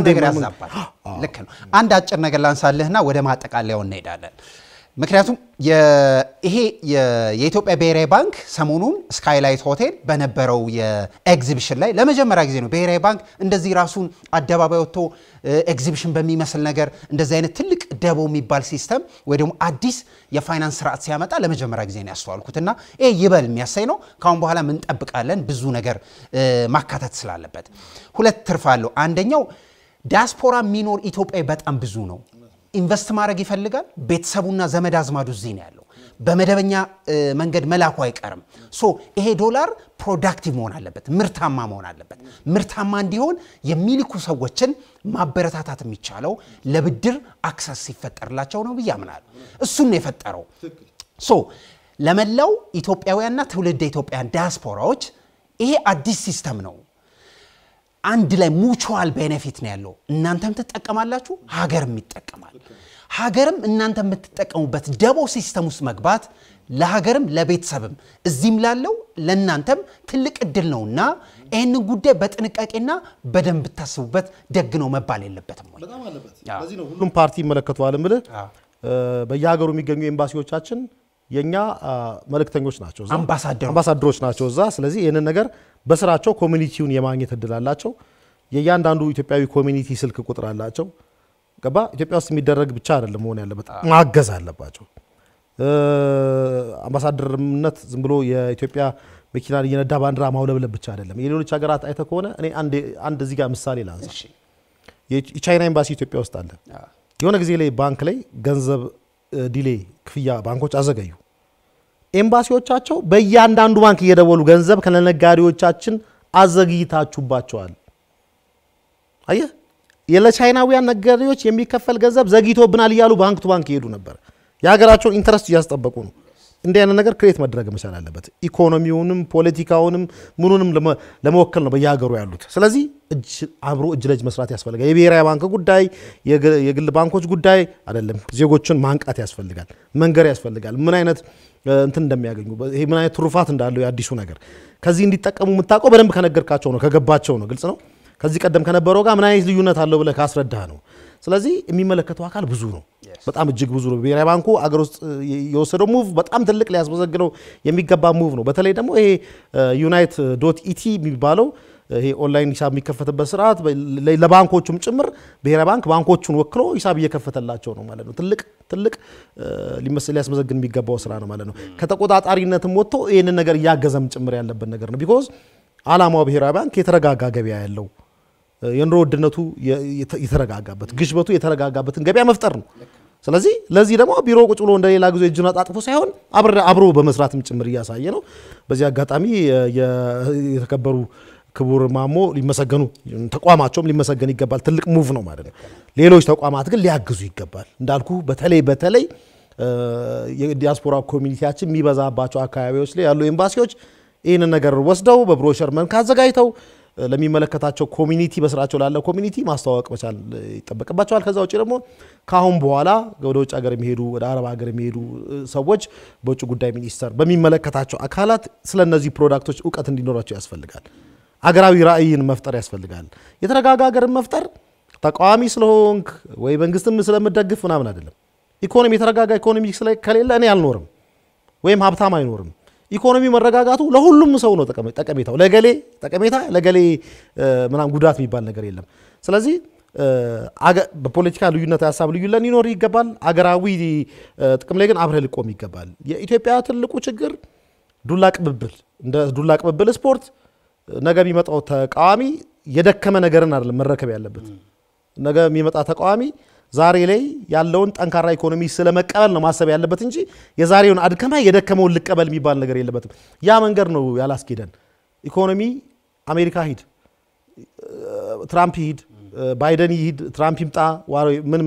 A: ነገር ያዛባል። ልክ ነው። አንድ አጭር ነገር ላንሳልህና ወደ ማጠቃለያው እንሄዳለን። ምክንያቱም ይሄ የኢትዮጵያ ብሔራዊ ባንክ ሰሞኑን ስካይላይት ሆቴል በነበረው የኤግዚቢሽን ላይ ለመጀመሪያ ጊዜ ነው ብሔራዊ ባንክ እንደዚህ ራሱን አደባባይ ወጥቶ ኤግዚቢሽን በሚመስል ነገር እንደዚህ አይነት ትልቅ ደቦ የሚባል system ወይ ደግሞ አዲስ የፋይናንስ ስርዓት ሲያመጣ ለመጀመሪያ ጊዜ ነው ያስተዋልኩት እና ይሄ ይበል የሚያሳይ ነው። ካሁን በኋላ እንጠብቃለን? ብዙ ነገር ማካተት ስላለበት ሁለት ትርፍ አለው። አንደኛው ዲያስፖራ የሚኖር ኢትዮጵያዊ በጣም ብዙ ነው። invest ማድረግ ይፈልጋል። ቤተሰቡና ዘመድ አዝማዱ እዚህ ነው ያለው። በመደበኛ መንገድ መላኩ አይቀርም። so ይሄ ዶላር productive መሆን አለበት፣ ምርታማ መሆን አለበት። ምርታማ እንዲሆን የሚልኩ ሰዎችን ማበረታታት የሚቻለው ለብድር access ሲፈጠርላቸው ነው ብዬ አምናለሁ። እሱን ነው የፈጠረው። so ለመላው ኢትዮጵያውያንና ትውልደ ኢትዮጵያውያን ዲያስፖራዎች ይሄ አዲስ system ነው። አንድ ላይ mutual benefit ነው ያለው። እናንተም ትጠቀማላችሁ፣ ሀገርም ይጠቀማል። ሀገርም እናንተ የምትጠቀሙበት ደቦ system ውስጥ መግባት ለሀገርም ለቤተሰብም እዚህም ላለው ለእናንተም ትልቅ እድል ነውና ይህንን ጉዳይ በጥንቃቄና በደንብ ብታስቡበት ደግ ነው መባል የለበትም ወይ?
B: ነው ሁሉም ፓርቲ ይመለከተዋል ምልህ በየሀገሩ የሚገኙ ኤምባሲዎቻችን የእኛ መልእክተኞች ናቸው፣ አምባሳደሮች ናቸው እዛ። ስለዚህ ይህንን ነገር በስራቸው community ውን የማግኘት እድል አላቸው። የእያንዳንዱ ኢትዮጵያዊ community ስልክ ቁጥር አላቸው። ገባ ኢትዮጵያ ውስጥ የሚደረግ ብቻ አይደለም መሆን ያለበት፣ ማገዝ አለባቸው። አምባሳደርነት ዝም ብሎ የኢትዮጵያ መኪና እየነዳ ባንዲራ ማውለብለብ ብቻ አይደለም። የሌሎች ሀገራት አይተህ ከሆነ እኔ አንድ እዚህ ጋር ምሳሌ ላንሳ። የቻይና ኤምባሲ ኢትዮጵያ ውስጥ አለ። የሆነ ጊዜ ላይ ባንክ ላይ ገንዘብ delay ክፍያ ባንኮች አዘገዩ። ኤምባሲዎቻቸው በእያንዳንዱ ባንክ እየደወሉ ገንዘብ ከነጋዴዎቻችን አዘግይታችሁባቸዋል። አየህ፣ ለቻይናውያን ነጋዴዎች የሚከፈል ገንዘብ ዘግይቶብናል እያሉ ባንክ to ባንክ ይሄዱ ነበር። የሀገራቸውን interest እያስጠበቁ ነው። እንዲህ አይነት ነገር create መደረግ መቻል አለበት። ኢኮኖሚውንም ፖለቲካውንም ምኑንም ለመወከል ነው በየሀገሩ ያሉት። ስለዚህ አብሮ እጅ ለእጅ መስራት ያስፈልጋል። የብሔራዊ ባንክ ጉዳይ፣ የግል ባንኮች ጉዳይ አይደለም። ዜጎችን ማንቃት ያስፈልጋል፣ መንገር ያስፈልጋል። ምን አይነት እንትን እንደሚያገኙ ይሄ ምን አይነት ትሩፋት እንዳለው የአዲሱ ነገር ከዚህ እንዲጠቀሙ የምታውቀው በደንብ ከነገርካቸው ነው፣ ከገባቸው ነው። ግልጽ ነው። ከዚህ ቀደም ከነበረው ጋር ምን አይነት ልዩነት አለው ብለህ ካስረዳህ ነው። ስለዚህ የሚመለከተው አካል ብዙ ነው፣ በጣም እጅግ ብዙ ነው። ብሔራዊ ባንኩ አገር ውስጥ የወሰደው move በጣም ትልቅ ሊያስመሰግነው የሚገባ move ነው። በተለይ ደግሞ ይሄ unite dot et የሚባለው ይሄ ኦንላይን ሂሳብ የሚከፈትበት ስርዓት ለባንኮቹም ጭምር ብሔራዊ ባንክ ባንኮቹን ወክሎ ሂሳብ እየከፈተላቸው ነው ማለት ነው። ትልቅ ትልቅ ሊያስመሰግን የሚገባው ስራ ነው ማለት ነው። ከተቆጣጣሪነትም ወጥቶ ይህንን ነገር እያገዘም ጭምር ያለበት ነገር ነው። because አላማው ብሔራዊ ባንክ የተረጋጋ ገበያ ያለው የኑሮ ውድነቱ የተረጋጋበት ግሽበቱ የተረጋጋበትን ገበያ መፍጠር ነው። ስለዚህ ለዚህ ደግሞ ቢሮ ቁጭ ብሎ እንደሌላ ጊዜ እጁን አጣጥፎ ሳይሆን አብሮ በመስራትም ጭምር እያሳየ ነው። በዚህ አጋጣሚ የተከበሩ ክቡር ማሞ ሊመሰገኑ ተቋማቸውም ሊመሰገን ይገባል። ትልቅ move ነው ማለት ነው። ሌሎች ተቋማት ግን ሊያግዙ ይገባል። እንዳልኩ በተለይ በተለይ የዲያስፖራ community ያችን የሚበዛባቸው አካባቢዎች ላይ ያሉ ኤምባሲዎች ይህንን ነገር ወስደው በብሮሸር መልክ አዘጋጅተው ለሚመለከታቸው community በስራቸው ላለ community ማስተዋወቅ መቻል ይጠበቅባቸዋል። ከዛ ውጭ ደግሞ ከአሁን በኋላ ወደ ውጭ ሀገር የሚሄዱ ወደ አረብ ሀገር የሚሄዱ ሰዎች በውጭ ጉዳይ ሚኒስቴር በሚመለከታቸው አካላት ስለ እነዚህ product ኦች እውቀት እንዲኖራቸው ያስፈልጋል። አገራዊ ራዕይን መፍጠር ያስፈልጋል። የተረጋጋ ሀገርን መፍጠር ተቃዋሚ ስለሆንክ ወይ መንግስትም ስለምትደግፍ ምናምን አይደለም። ኢኮኖሚ የተረጋጋ ኢኮኖሚ ከሌለ እኔ አልኖርም ወይም ሀብታም አይኖርም። ኢኮኖሚ መረጋጋቱ ለሁሉም ሰው ነው ጠቀሜታው። ለገሌ ጠቀሜታ ለገሌ ምናምን ጉዳት የሚባል ነገር የለም። ስለዚህ በፖለቲካ ልዩነት ሀሳብ ልዩነት ሊኖር ይገባል። አገራዊ ጥቅም ላይ ግን አብረህ ልቆም ይገባል። የኢትዮጵያ ትልቁ ችግር ዱላ ቅብብል፣ እንደ ዱላ ቅብብል ስፖርት ነገ የሚመጣው ተቃዋሚ የደከመ ነገርን አይደለም መረከብ ያለበት። ነገ የሚመጣ ተቃዋሚ ዛሬ ላይ ያለውን ጠንካራ ኢኮኖሚ ስለመቀበል ነው ማሰብ ያለበት እንጂ የዛሬውን አድከማ የደከመውን ልቀበል የሚባል ነገር የለበትም። ያ መንገድ ነው ያላስኬደን። ኢኮኖሚ አሜሪካ ሂድ፣ ትራምፕ ይሂድ፣ ባይደን ይሂድ፣ ትራምፕ ይምጣ፣ ምን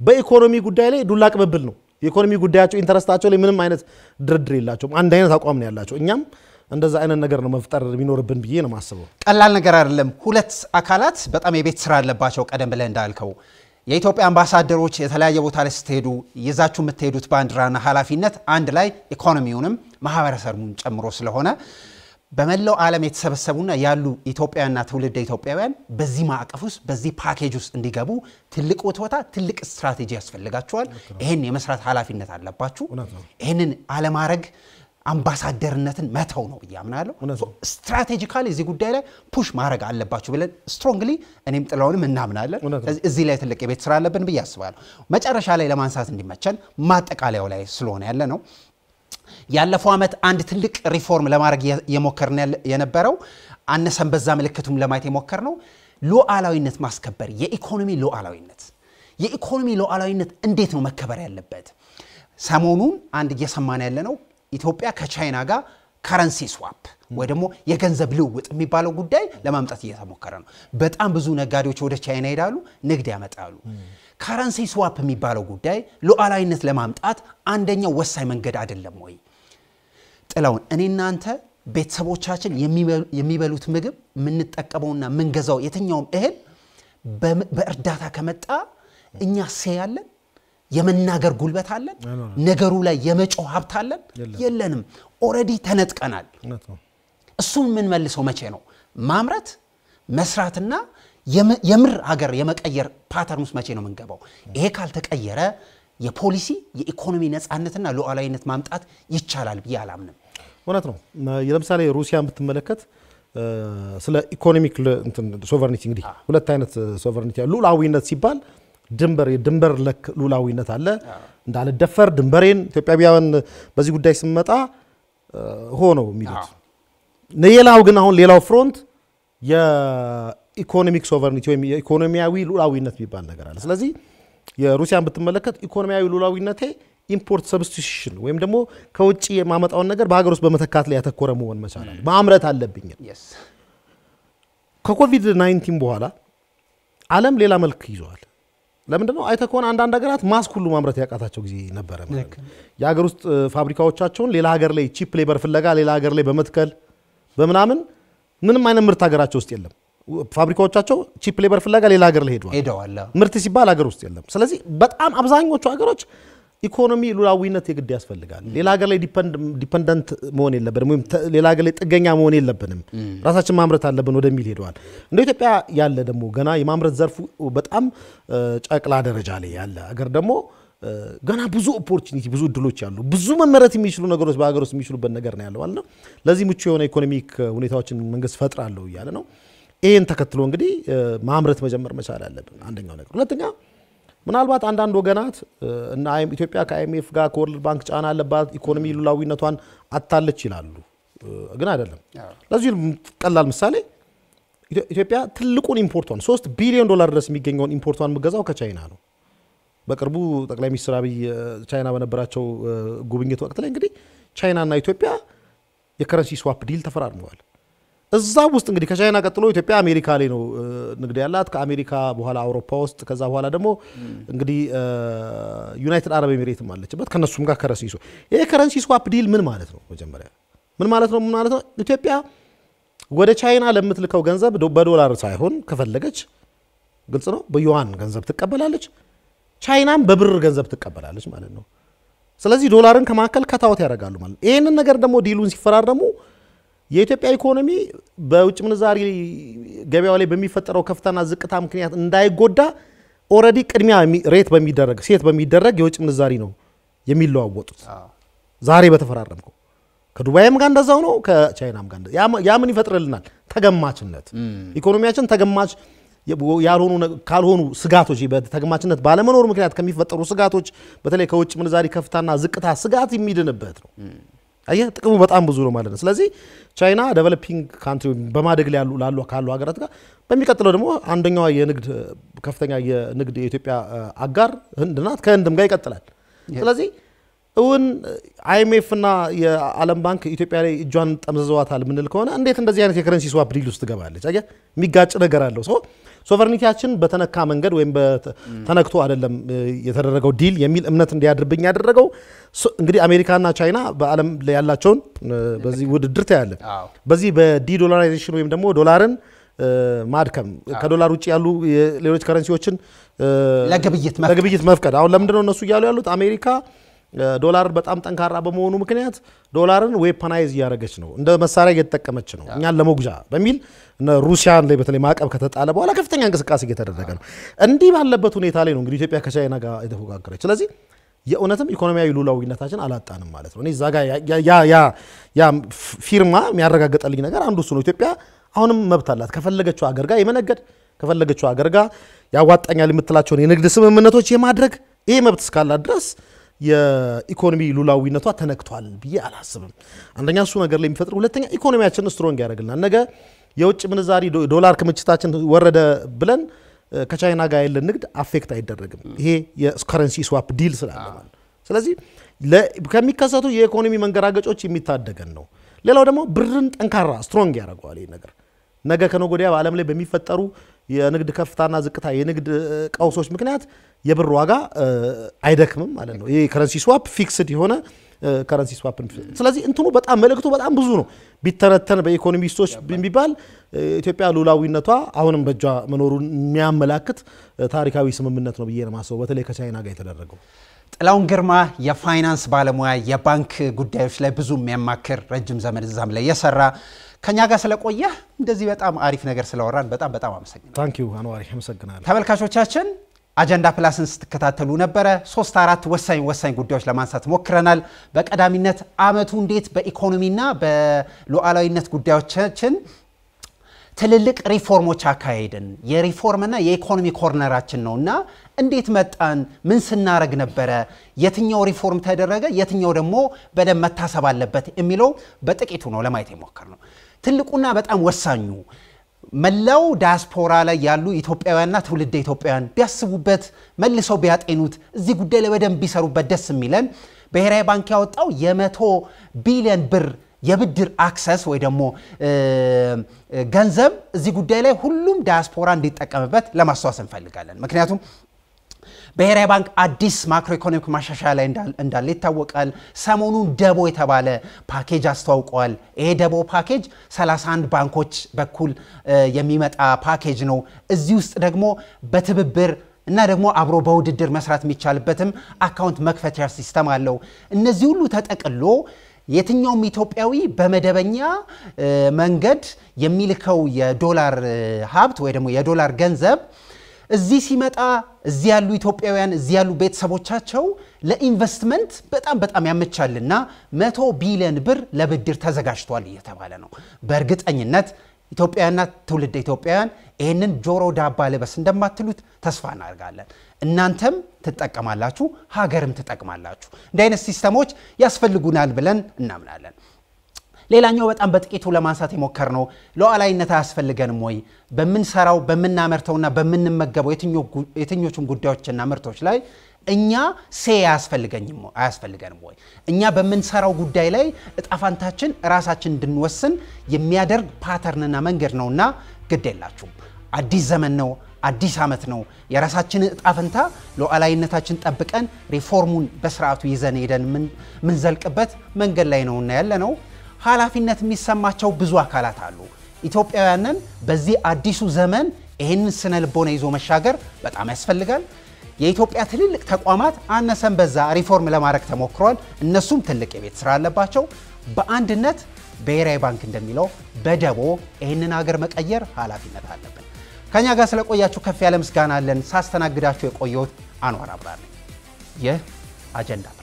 B: በኢኮኖሚ ጉዳይ ላይ ዱላ ቅብብል ነው። የኢኮኖሚ ጉዳያቸው ኢንተረስታቸው ላይ ምንም አይነት ድርድር የላቸውም። አንድ አይነት አቋም ነው ያላቸው። እኛም እንደዛ አይነት ነገር ነው መፍጠር የሚኖርብን ብዬ ነው የማስበው።
A: ቀላል ነገር አይደለም። ሁለት አካላት በጣም የቤት ስራ አለባቸው። ቀደም ብለህ እንዳልከው የኢትዮጵያ አምባሳደሮች የተለያየ ቦታ ላይ ስትሄዱ ይዛችሁ የምትሄዱት ባንዲራና ኃላፊነት አንድ ላይ ኢኮኖሚውንም ማህበረሰቡን ጨምሮ ስለሆነ በመላው ዓለም የተሰበሰቡና ያሉ ኢትዮጵያውያንና ትውልደ ኢትዮጵያውያን በዚህ ማዕቀፍ ውስጥ በዚህ ፓኬጅ ውስጥ እንዲገቡ ትልቅ ውትወታ፣ ትልቅ ስትራቴጂ ያስፈልጋቸዋል። ይህን የመስራት ኃላፊነት አለባችሁ። ይህንን አለማድረግ አምባሳደርነትን መተው ነው ብዬ አምናለሁ። ስትራቴጂካሊ እዚህ ጉዳይ ላይ ፑሽ ማድረግ አለባችሁ ብለን ስትሮንግሊ እኔም ጥለውንም እናምናለን። እዚህ ላይ ትልቅ የቤት ስራ አለብን ብዬ አስባለሁ። መጨረሻ ላይ ለማንሳት እንዲመቸን ማጠቃለያው ላይ ስለሆነ ያለ ነው ያለፈው ዓመት አንድ ትልቅ ሪፎርም ለማድረግ የሞከርን የነበረው አነሰን በዛ ምልክቱም ለማየት የሞከር ነው ሉዓላዊነት ማስከበር፣ የኢኮኖሚ ሉዓላዊነት። የኢኮኖሚ ሉዓላዊነት እንዴት ነው መከበር ያለበት? ሰሞኑን አንድ እየሰማን ያለ ነው ኢትዮጵያ ከቻይና ጋር currency swap ወይ ደግሞ የገንዘብ ልውውጥ የሚባለው ጉዳይ ለማምጣት እየተሞከረ ነው። በጣም ብዙ ነጋዴዎች ወደ ቻይና ይሄዳሉ፣ ንግድ ያመጣሉ። currency swap የሚባለው ጉዳይ ሉዓላዊነት ለማምጣት አንደኛው ወሳኝ መንገድ አይደለም ወይ? ጥለውን እኔ እናንተ ቤተሰቦቻችን የሚበሉት ምግብ የምንጠቀመውና የምንገዛው የትኛውም እህል በእርዳታ ከመጣ እኛ say አለን የመናገር ጉልበት አለን? ነገሩ ላይ የመጮህ ሀብት አለን? የለንም። already ተነጥቀናል። እሱን የምንመልሰው መቼ ነው? ማምረት መስራትና የምር ሀገር የመቀየር pattern ውስጥ መቼ ነው የምንገባው? ይሄ ካልተቀየረ የፖሊሲ የኢኮኖሚ ነፃነትና ሉዓላዊነት ማምጣት ይቻላል ብዬ አላምንም።
B: እውነት ነው። ለምሳሌ ሩሲያን ብትመለከት ስለ economic sovereignty እንግዲህ ሁለት አይነት sovereignty ሉዓላዊነት ሲባል ድንበር የድንበር ልክ ሉዓላዊነት አለ። እንዳልደፈር ድንበሬን ኢትዮጵያውያን በዚህ ጉዳይ ስመጣ ሆ ነው የሚሉት። ሌላው ግን አሁን ሌላው front የ economic sovereignty ወይም የኢኮኖሚያዊ ሉዓላዊነት የሚባል ነገር አለ። ስለዚህ የሩሲያን ብትመለከት ኢኮኖሚያዊ ሉዓላዊነቴ import substitution ወይም ደግሞ ከውጭ የማመጣውን ነገር በሀገር ውስጥ በመተካት ላይ ያተኮረ መሆን መቻል ማምረት አለብኝ። ከኮቪድ 19 በኋላ ዓለም ሌላ መልክ ይዘዋል። ለምንድን ነው አይተህ ከሆነ አንዳንድ ሀገራት ማስክ ሁሉ ማምረት ያቃታቸው ጊዜ ነበረ። የሀገር ውስጥ ፋብሪካዎቻቸውን ሌላ ሀገር ላይ cheap labor ፍለጋ ሌላ ሀገር ላይ በመትከል በምናምን ምንም አይነት ምርት ሀገራቸው ውስጥ የለም። ፋብሪካዎቻቸው cheap labor ፍለጋ ሌላ ሀገር ላይ ሄደዋል። ምርት ሲባል ሀገር ውስጥ የለም። ስለዚህ በጣም አብዛኞቹ ሀገሮች ኢኮኖሚ ሉዓላዊነት የግድ ያስፈልጋል። ሌላ ሀገር ላይ dependent መሆን የለብንም፣ ወይም ሌላ ሀገር ላይ ጥገኛ መሆን የለብንም። ራሳችን ማምረት አለብን ወደሚል ሄደዋል። እንደ ኢትዮጵያ ያለ ደግሞ ገና የማምረት ዘርፉ በጣም ጨቅላ ደረጃ ላይ ያለ ሀገር ደግሞ ገና ብዙ opportunity ብዙ እድሎች ያሉ ብዙ መመረት የሚችሉ ነገሮች በሀገር ውስጥ የሚችሉበት ነገር ነው ያለው ማለት ነው። ለዚህ ምቹ የሆነ economic ሁኔታዎችን መንግስት ፈጥራለሁ እያለ ነው። ይህን ተከትሎ እንግዲህ ማምረት መጀመር መቻል አለብን። አንደኛው ነገር። ሁለተኛ ምናልባት አንዳንድ ወገናት እና ኢትዮጵያ ከ IMF ጋር ከ World Bank ጫና አለባት ኢኮኖሚ ሉዓላዊነቷን አጥታለች ይላሉ። ግን አይደለም። ለዚህ ቀላል ምሳሌ ኢትዮጵያ ትልቁን import ኧን ሶስት ቢሊዮን ዶላር ድረስ የሚገኘውን import ኧን የምትገዛው ከቻይና ነው። በቅርቡ ጠቅላይ ሚኒስትር አብይ ቻይና በነበራቸው ጉብኝት ወቅት ላይ እንግዲህ ቻይናና ኢትዮጵያ የ currency swap deal ተፈራርመዋል። እዛ ውስጥ እንግዲህ ከቻይና ቀጥሎ ኢትዮጵያ አሜሪካ ላይ ነው ንግድ ያላት። ከአሜሪካ በኋላ አውሮፓ ውስጥ፣ ከዛ በኋላ ደግሞ እንግዲህ ዩናይትድ አረብ ኤሚሬትም አለችበት። ከነሱም ጋር currency swap ይሄ currency swap deal ምን ማለት ነው? መጀመሪያ ምን ማለት ነው? ምን ማለት ነው? ኢትዮጵያ ወደ ቻይና ለምትልከው ገንዘብ በዶላር ሳይሆን ከፈለገች ግልጽ ነው በዩዋን ገንዘብ ትቀበላለች። ቻይናም በብር ገንዘብ ትቀበላለች ማለት ነው። ስለዚህ ዶላርን ከማካከል ከታወት ያደርጋሉ ማለት ነው። ይህንን ነገር ደግሞ deal ኡን ሲፈራረሙ የኢትዮጵያ ኢኮኖሚ በውጭ ምንዛሪ ገበያው ላይ በሚፈጠረው ከፍታና ዝቅታ ምክንያት እንዳይጎዳ already ቅድሚያ rate በሚደረግ set በሚደረግ የውጭ ምንዛሪ ነው የሚለዋወጡት። ዛሬ በተፈራረምከው ከዱባይም ጋር እንደዛው ነው፣ ከቻይናም ጋር ያ ምን ይፈጥርልናል? ተገማችነት። ኢኮኖሚያችን ተገማች ያልሆኑ ካልሆኑ ስጋቶች በተገማችነት ባለመኖሩ ምክንያት ከሚፈጠሩ ስጋቶች በተለይ ከውጭ ምንዛሪ ከፍታና ዝቅታ ስጋት የሚድንበት ነው። አየህ ጥቅሙ በጣም ብዙ ነው ማለት ነው። ስለዚህ ቻይና developing country በማደግ ላይ ላሉ ካሉ ሀገራት ጋር በሚቀጥለው ደግሞ አንደኛዋ የንግድ ከፍተኛ የንግድ የኢትዮጵያ አጋር ህንድ ናት። ከህንድም ጋር ይቀጥላል። ስለዚህ እውን IMF እና የዓለም ባንክ ኢትዮጵያ ላይ እጇን ጠምዝዘዋታል የምንል ከሆነ እንዴት እንደዚህ አይነት የ currency swap deal ውስጥ ትገባለች? አየህ የሚጋጭ ነገር አለው። ሰው sovereignty ያችን በተነካ መንገድ ወይም ተነክቶ አይደለም የተደረገው deal የሚል እምነት እንዲያድርብኝ ያደረገው እንግዲህ አሜሪካና ቻይና በዓለም ላይ ያላቸውን በዚህ ውድድር ታያለህ። በዚህ በ dedollarization ወይም ደግሞ ዶላርን ማድከም ከዶላር ውጭ ያሉ ሌሎች currency ዎችን ለግብይት መፍቀድ። አሁን ለምንድነው እነሱ እያሉ ያሉት አሜሪካ ዶላር በጣም ጠንካራ በመሆኑ ምክንያት ዶላርን weaponize እያደረገች ነው፣ እንደ መሳሪያ እየተጠቀመች ነው እኛን ለመጉጃ በሚል ሩሲያን ላይ በተለይ ማዕቀብ ከተጣለ በኋላ ከፍተኛ እንቅስቃሴ እየተደረገ ነው። እንዲህ ባለበት ሁኔታ ላይ ነው እንግዲህ ኢትዮጵያ ከቻይና ጋር የተፈራረመች። ስለዚህ የእውነትም ኢኮኖሚያዊ ሉዓላዊነታችን አላጣንም ማለት ነው። እኔ እዛ ጋር ያ ፊርማ የሚያረጋግጠልኝ ነገር አንዱ እሱ ነው። ኢትዮጵያ አሁንም መብት አላት ከፈለገችው ሀገር ጋር የመነገድ ከፈለገችው ሀገር ጋር ያዋጣኛል የምትላቸውን የንግድ ስምምነቶች የማድረግ ይሄ መብት እስካላት ድረስ የኢኮኖሚ ሉዓላዊነቷ ተነክቷል ብዬ አላስብም። አንደኛ እሱ ነገር ላይ የሚፈጥር፣ ሁለተኛ ኢኮኖሚያችን strong ያደርግልናል። ነገ የውጭ ምንዛሪ ዶላር ክምችታችን ወረደ ብለን ከቻይና ጋር ያለን ንግድ affect አይደረግም። ይሄ የ currency swap deal ስላለ ስለዚህ ከሚከሰቱ የኢኮኖሚ መንገራገጮች የሚታደገን ነው። ሌላው ደግሞ ብርን ጠንካራ strong ያደርገዋል። ይህ ነገር ነገ ከነገ ወዲያ በዓለም ላይ በሚፈጠሩ የንግድ ከፍታና ዝቅታ የንግድ ቀውሶች ምክንያት የብር ዋጋ አይደክምም ማለት ነው። ይህ currency swap fixed የሆነ currency swap። ስለዚህ እንትኑ በጣም መልእክቱ በጣም ብዙ ነው። ቢተነተን በኢኮኖሚስቶች ቢባል ኢትዮጵያ ሉላዊነቷ አሁንም በእጇ መኖሩን የሚያመላክት ታሪካዊ ስምምነት ነው ብዬ ነው የማስበው፣ በተለይ ከቻይና ጋር የተደረገው።
A: ጥላሁን ግርማ የፋይናንስ ባለሙያ የባንክ ጉዳዮች ላይ ብዙ የሚያማክር ረጅም ዘመን እዛም ላይ የሰራ ከኛ ጋር ስለቆየህ እንደዚህ በጣም አሪፍ ነገር ስለወራን በጣም በጣም አመሰግናለሁ።
B: ታንኪዩ አንዋሪ፣ አመሰግናለሁ።
A: ተመልካቾቻችን አጀንዳ ፕላስን ስትከታተሉ ነበረ። ሶስት አራት ወሳኝ ወሳኝ ጉዳዮች ለማንሳት ሞክረናል። በቀዳሚነት አመቱ እንዴት በኢኮኖሚና በሉዓላዊነት ጉዳዮቻችን ትልልቅ ሪፎርሞች አካሄድን የሪፎርምና የኢኮኖሚ corner ኣችን ነው እና እንዴት መጣን? ምን ስናረግ ነበረ? የትኛው ሪፎርም ተደረገ? የትኛው ደግሞ በደንብ መታሰብ አለበት የሚለው በጥቂቱ ነው ለማየት የሞከርነው። ትልቁና በጣም ወሳኙ መላው ዳያስፖራ ላይ ያሉ ኢትዮጵያውያንና ትውልደ ኢትዮጵያውያን ቢያስቡበት፣ መልሰው ቢያጤኑት፣ እዚህ ጉዳይ ላይ በደንብ ቢሰሩበት ደስ የሚለን ብሔራዊ ባንክ ያወጣው የመቶ ቢሊዮን ብር የብድር access ወይ ደግሞ ገንዘብ እዚህ ጉዳይ ላይ ሁሉም ዳያስፖራ እንዲጠቀምበት ለማስታወስ እንፈልጋለን። ምክንያቱም ብሔራዊ ባንክ አዲስ macroeconomic ማሻሻያ ላይ እንዳለ ይታወቃል። ሰሞኑን ደቦ የተባለ ፓኬጅ አስተዋውቀዋል። ይሄ ደቦ ፓኬጅ 31 ባንኮች በኩል የሚመጣ ፓኬጅ ነው። እዚህ ውስጥ ደግሞ በትብብር እና ደግሞ አብሮ በውድድር መስራት የሚቻልበትም account መክፈቻ system አለው። እነዚህ ሁሉ ተጠቅሎ የትኛውም ኢትዮጵያዊ በመደበኛ መንገድ የሚልከው የዶላር ሀብት ወይ ደግሞ የዶላር ገንዘብ እዚህ ሲመጣ እዚህ ያሉ ኢትዮጵያውያን እዚህ ያሉ ቤተሰቦቻቸው ለኢንቨስትመንት በጣም በጣም ያመቻልና መቶ ቢሊዮን ብር ለብድር ተዘጋጅቷል እየተባለ ነው። በእርግጠኝነት ኢትዮጵያውያንና ትውልድ ኢትዮጵያውያን ይህንን ጆሮ ዳባ ልበስ እንደማትሉት ተስፋ እናደርጋለን። እናንተም ትጠቀማላችሁ፣ ሀገርም ትጠቅማላችሁ። እንዲህ አይነት ሲስተሞች ያስፈልጉናል ብለን እናምናለን። ሌላኛው በጣም በጥቂቱ ለማንሳት የሞከርነው ሉዓላዊነት አያስፈልገንም ወይ? በምንሰራው በምናመርተውና በምንመገበው የትኞቹም ጉዳዮችና ምርቶች ላይ እኛ ሴ አያስፈልገንም ወይ? እኛ በምንሰራው ጉዳይ ላይ እጣፋንታችን ራሳችን እንድንወስን የሚያደርግ pattern ና መንገድ ነውና ግድ የላችሁም። አዲስ ዘመን ነው። አዲስ ዓመት ነው። የራሳችንን እጣ ፈንታ ሉዓላዊነታችን ጠብቀን ሪፎርሙን በስርዓቱ ይዘን ሄደን የምንዘልቅበት መንገድ ላይ ነውና ያለ ነው። ኃላፊነት የሚሰማቸው ብዙ አካላት አሉ። ኢትዮጵያውያንን በዚህ አዲሱ ዘመን ይህንን ስነ ልቦና ይዞ መሻገር በጣም ያስፈልጋል። የኢትዮጵያ ትልልቅ ተቋማት አነሰን በዛ ሪፎርም ለማድረግ ተሞክሯል። እነሱም ትልቅ የቤት ስራ አለባቸው። በአንድነት ብሔራዊ ባንክ እንደሚለው በደቦ ይህንን ሀገር መቀየር ኃላፊነት አለብን። ከኛ ጋር ስለቆያችሁ ከፍ ያለ ምስጋና አለን። ሳስተናግዳችሁ የቆየሁት አንዋር አብራ ነኝ። ይህ አጀንዳ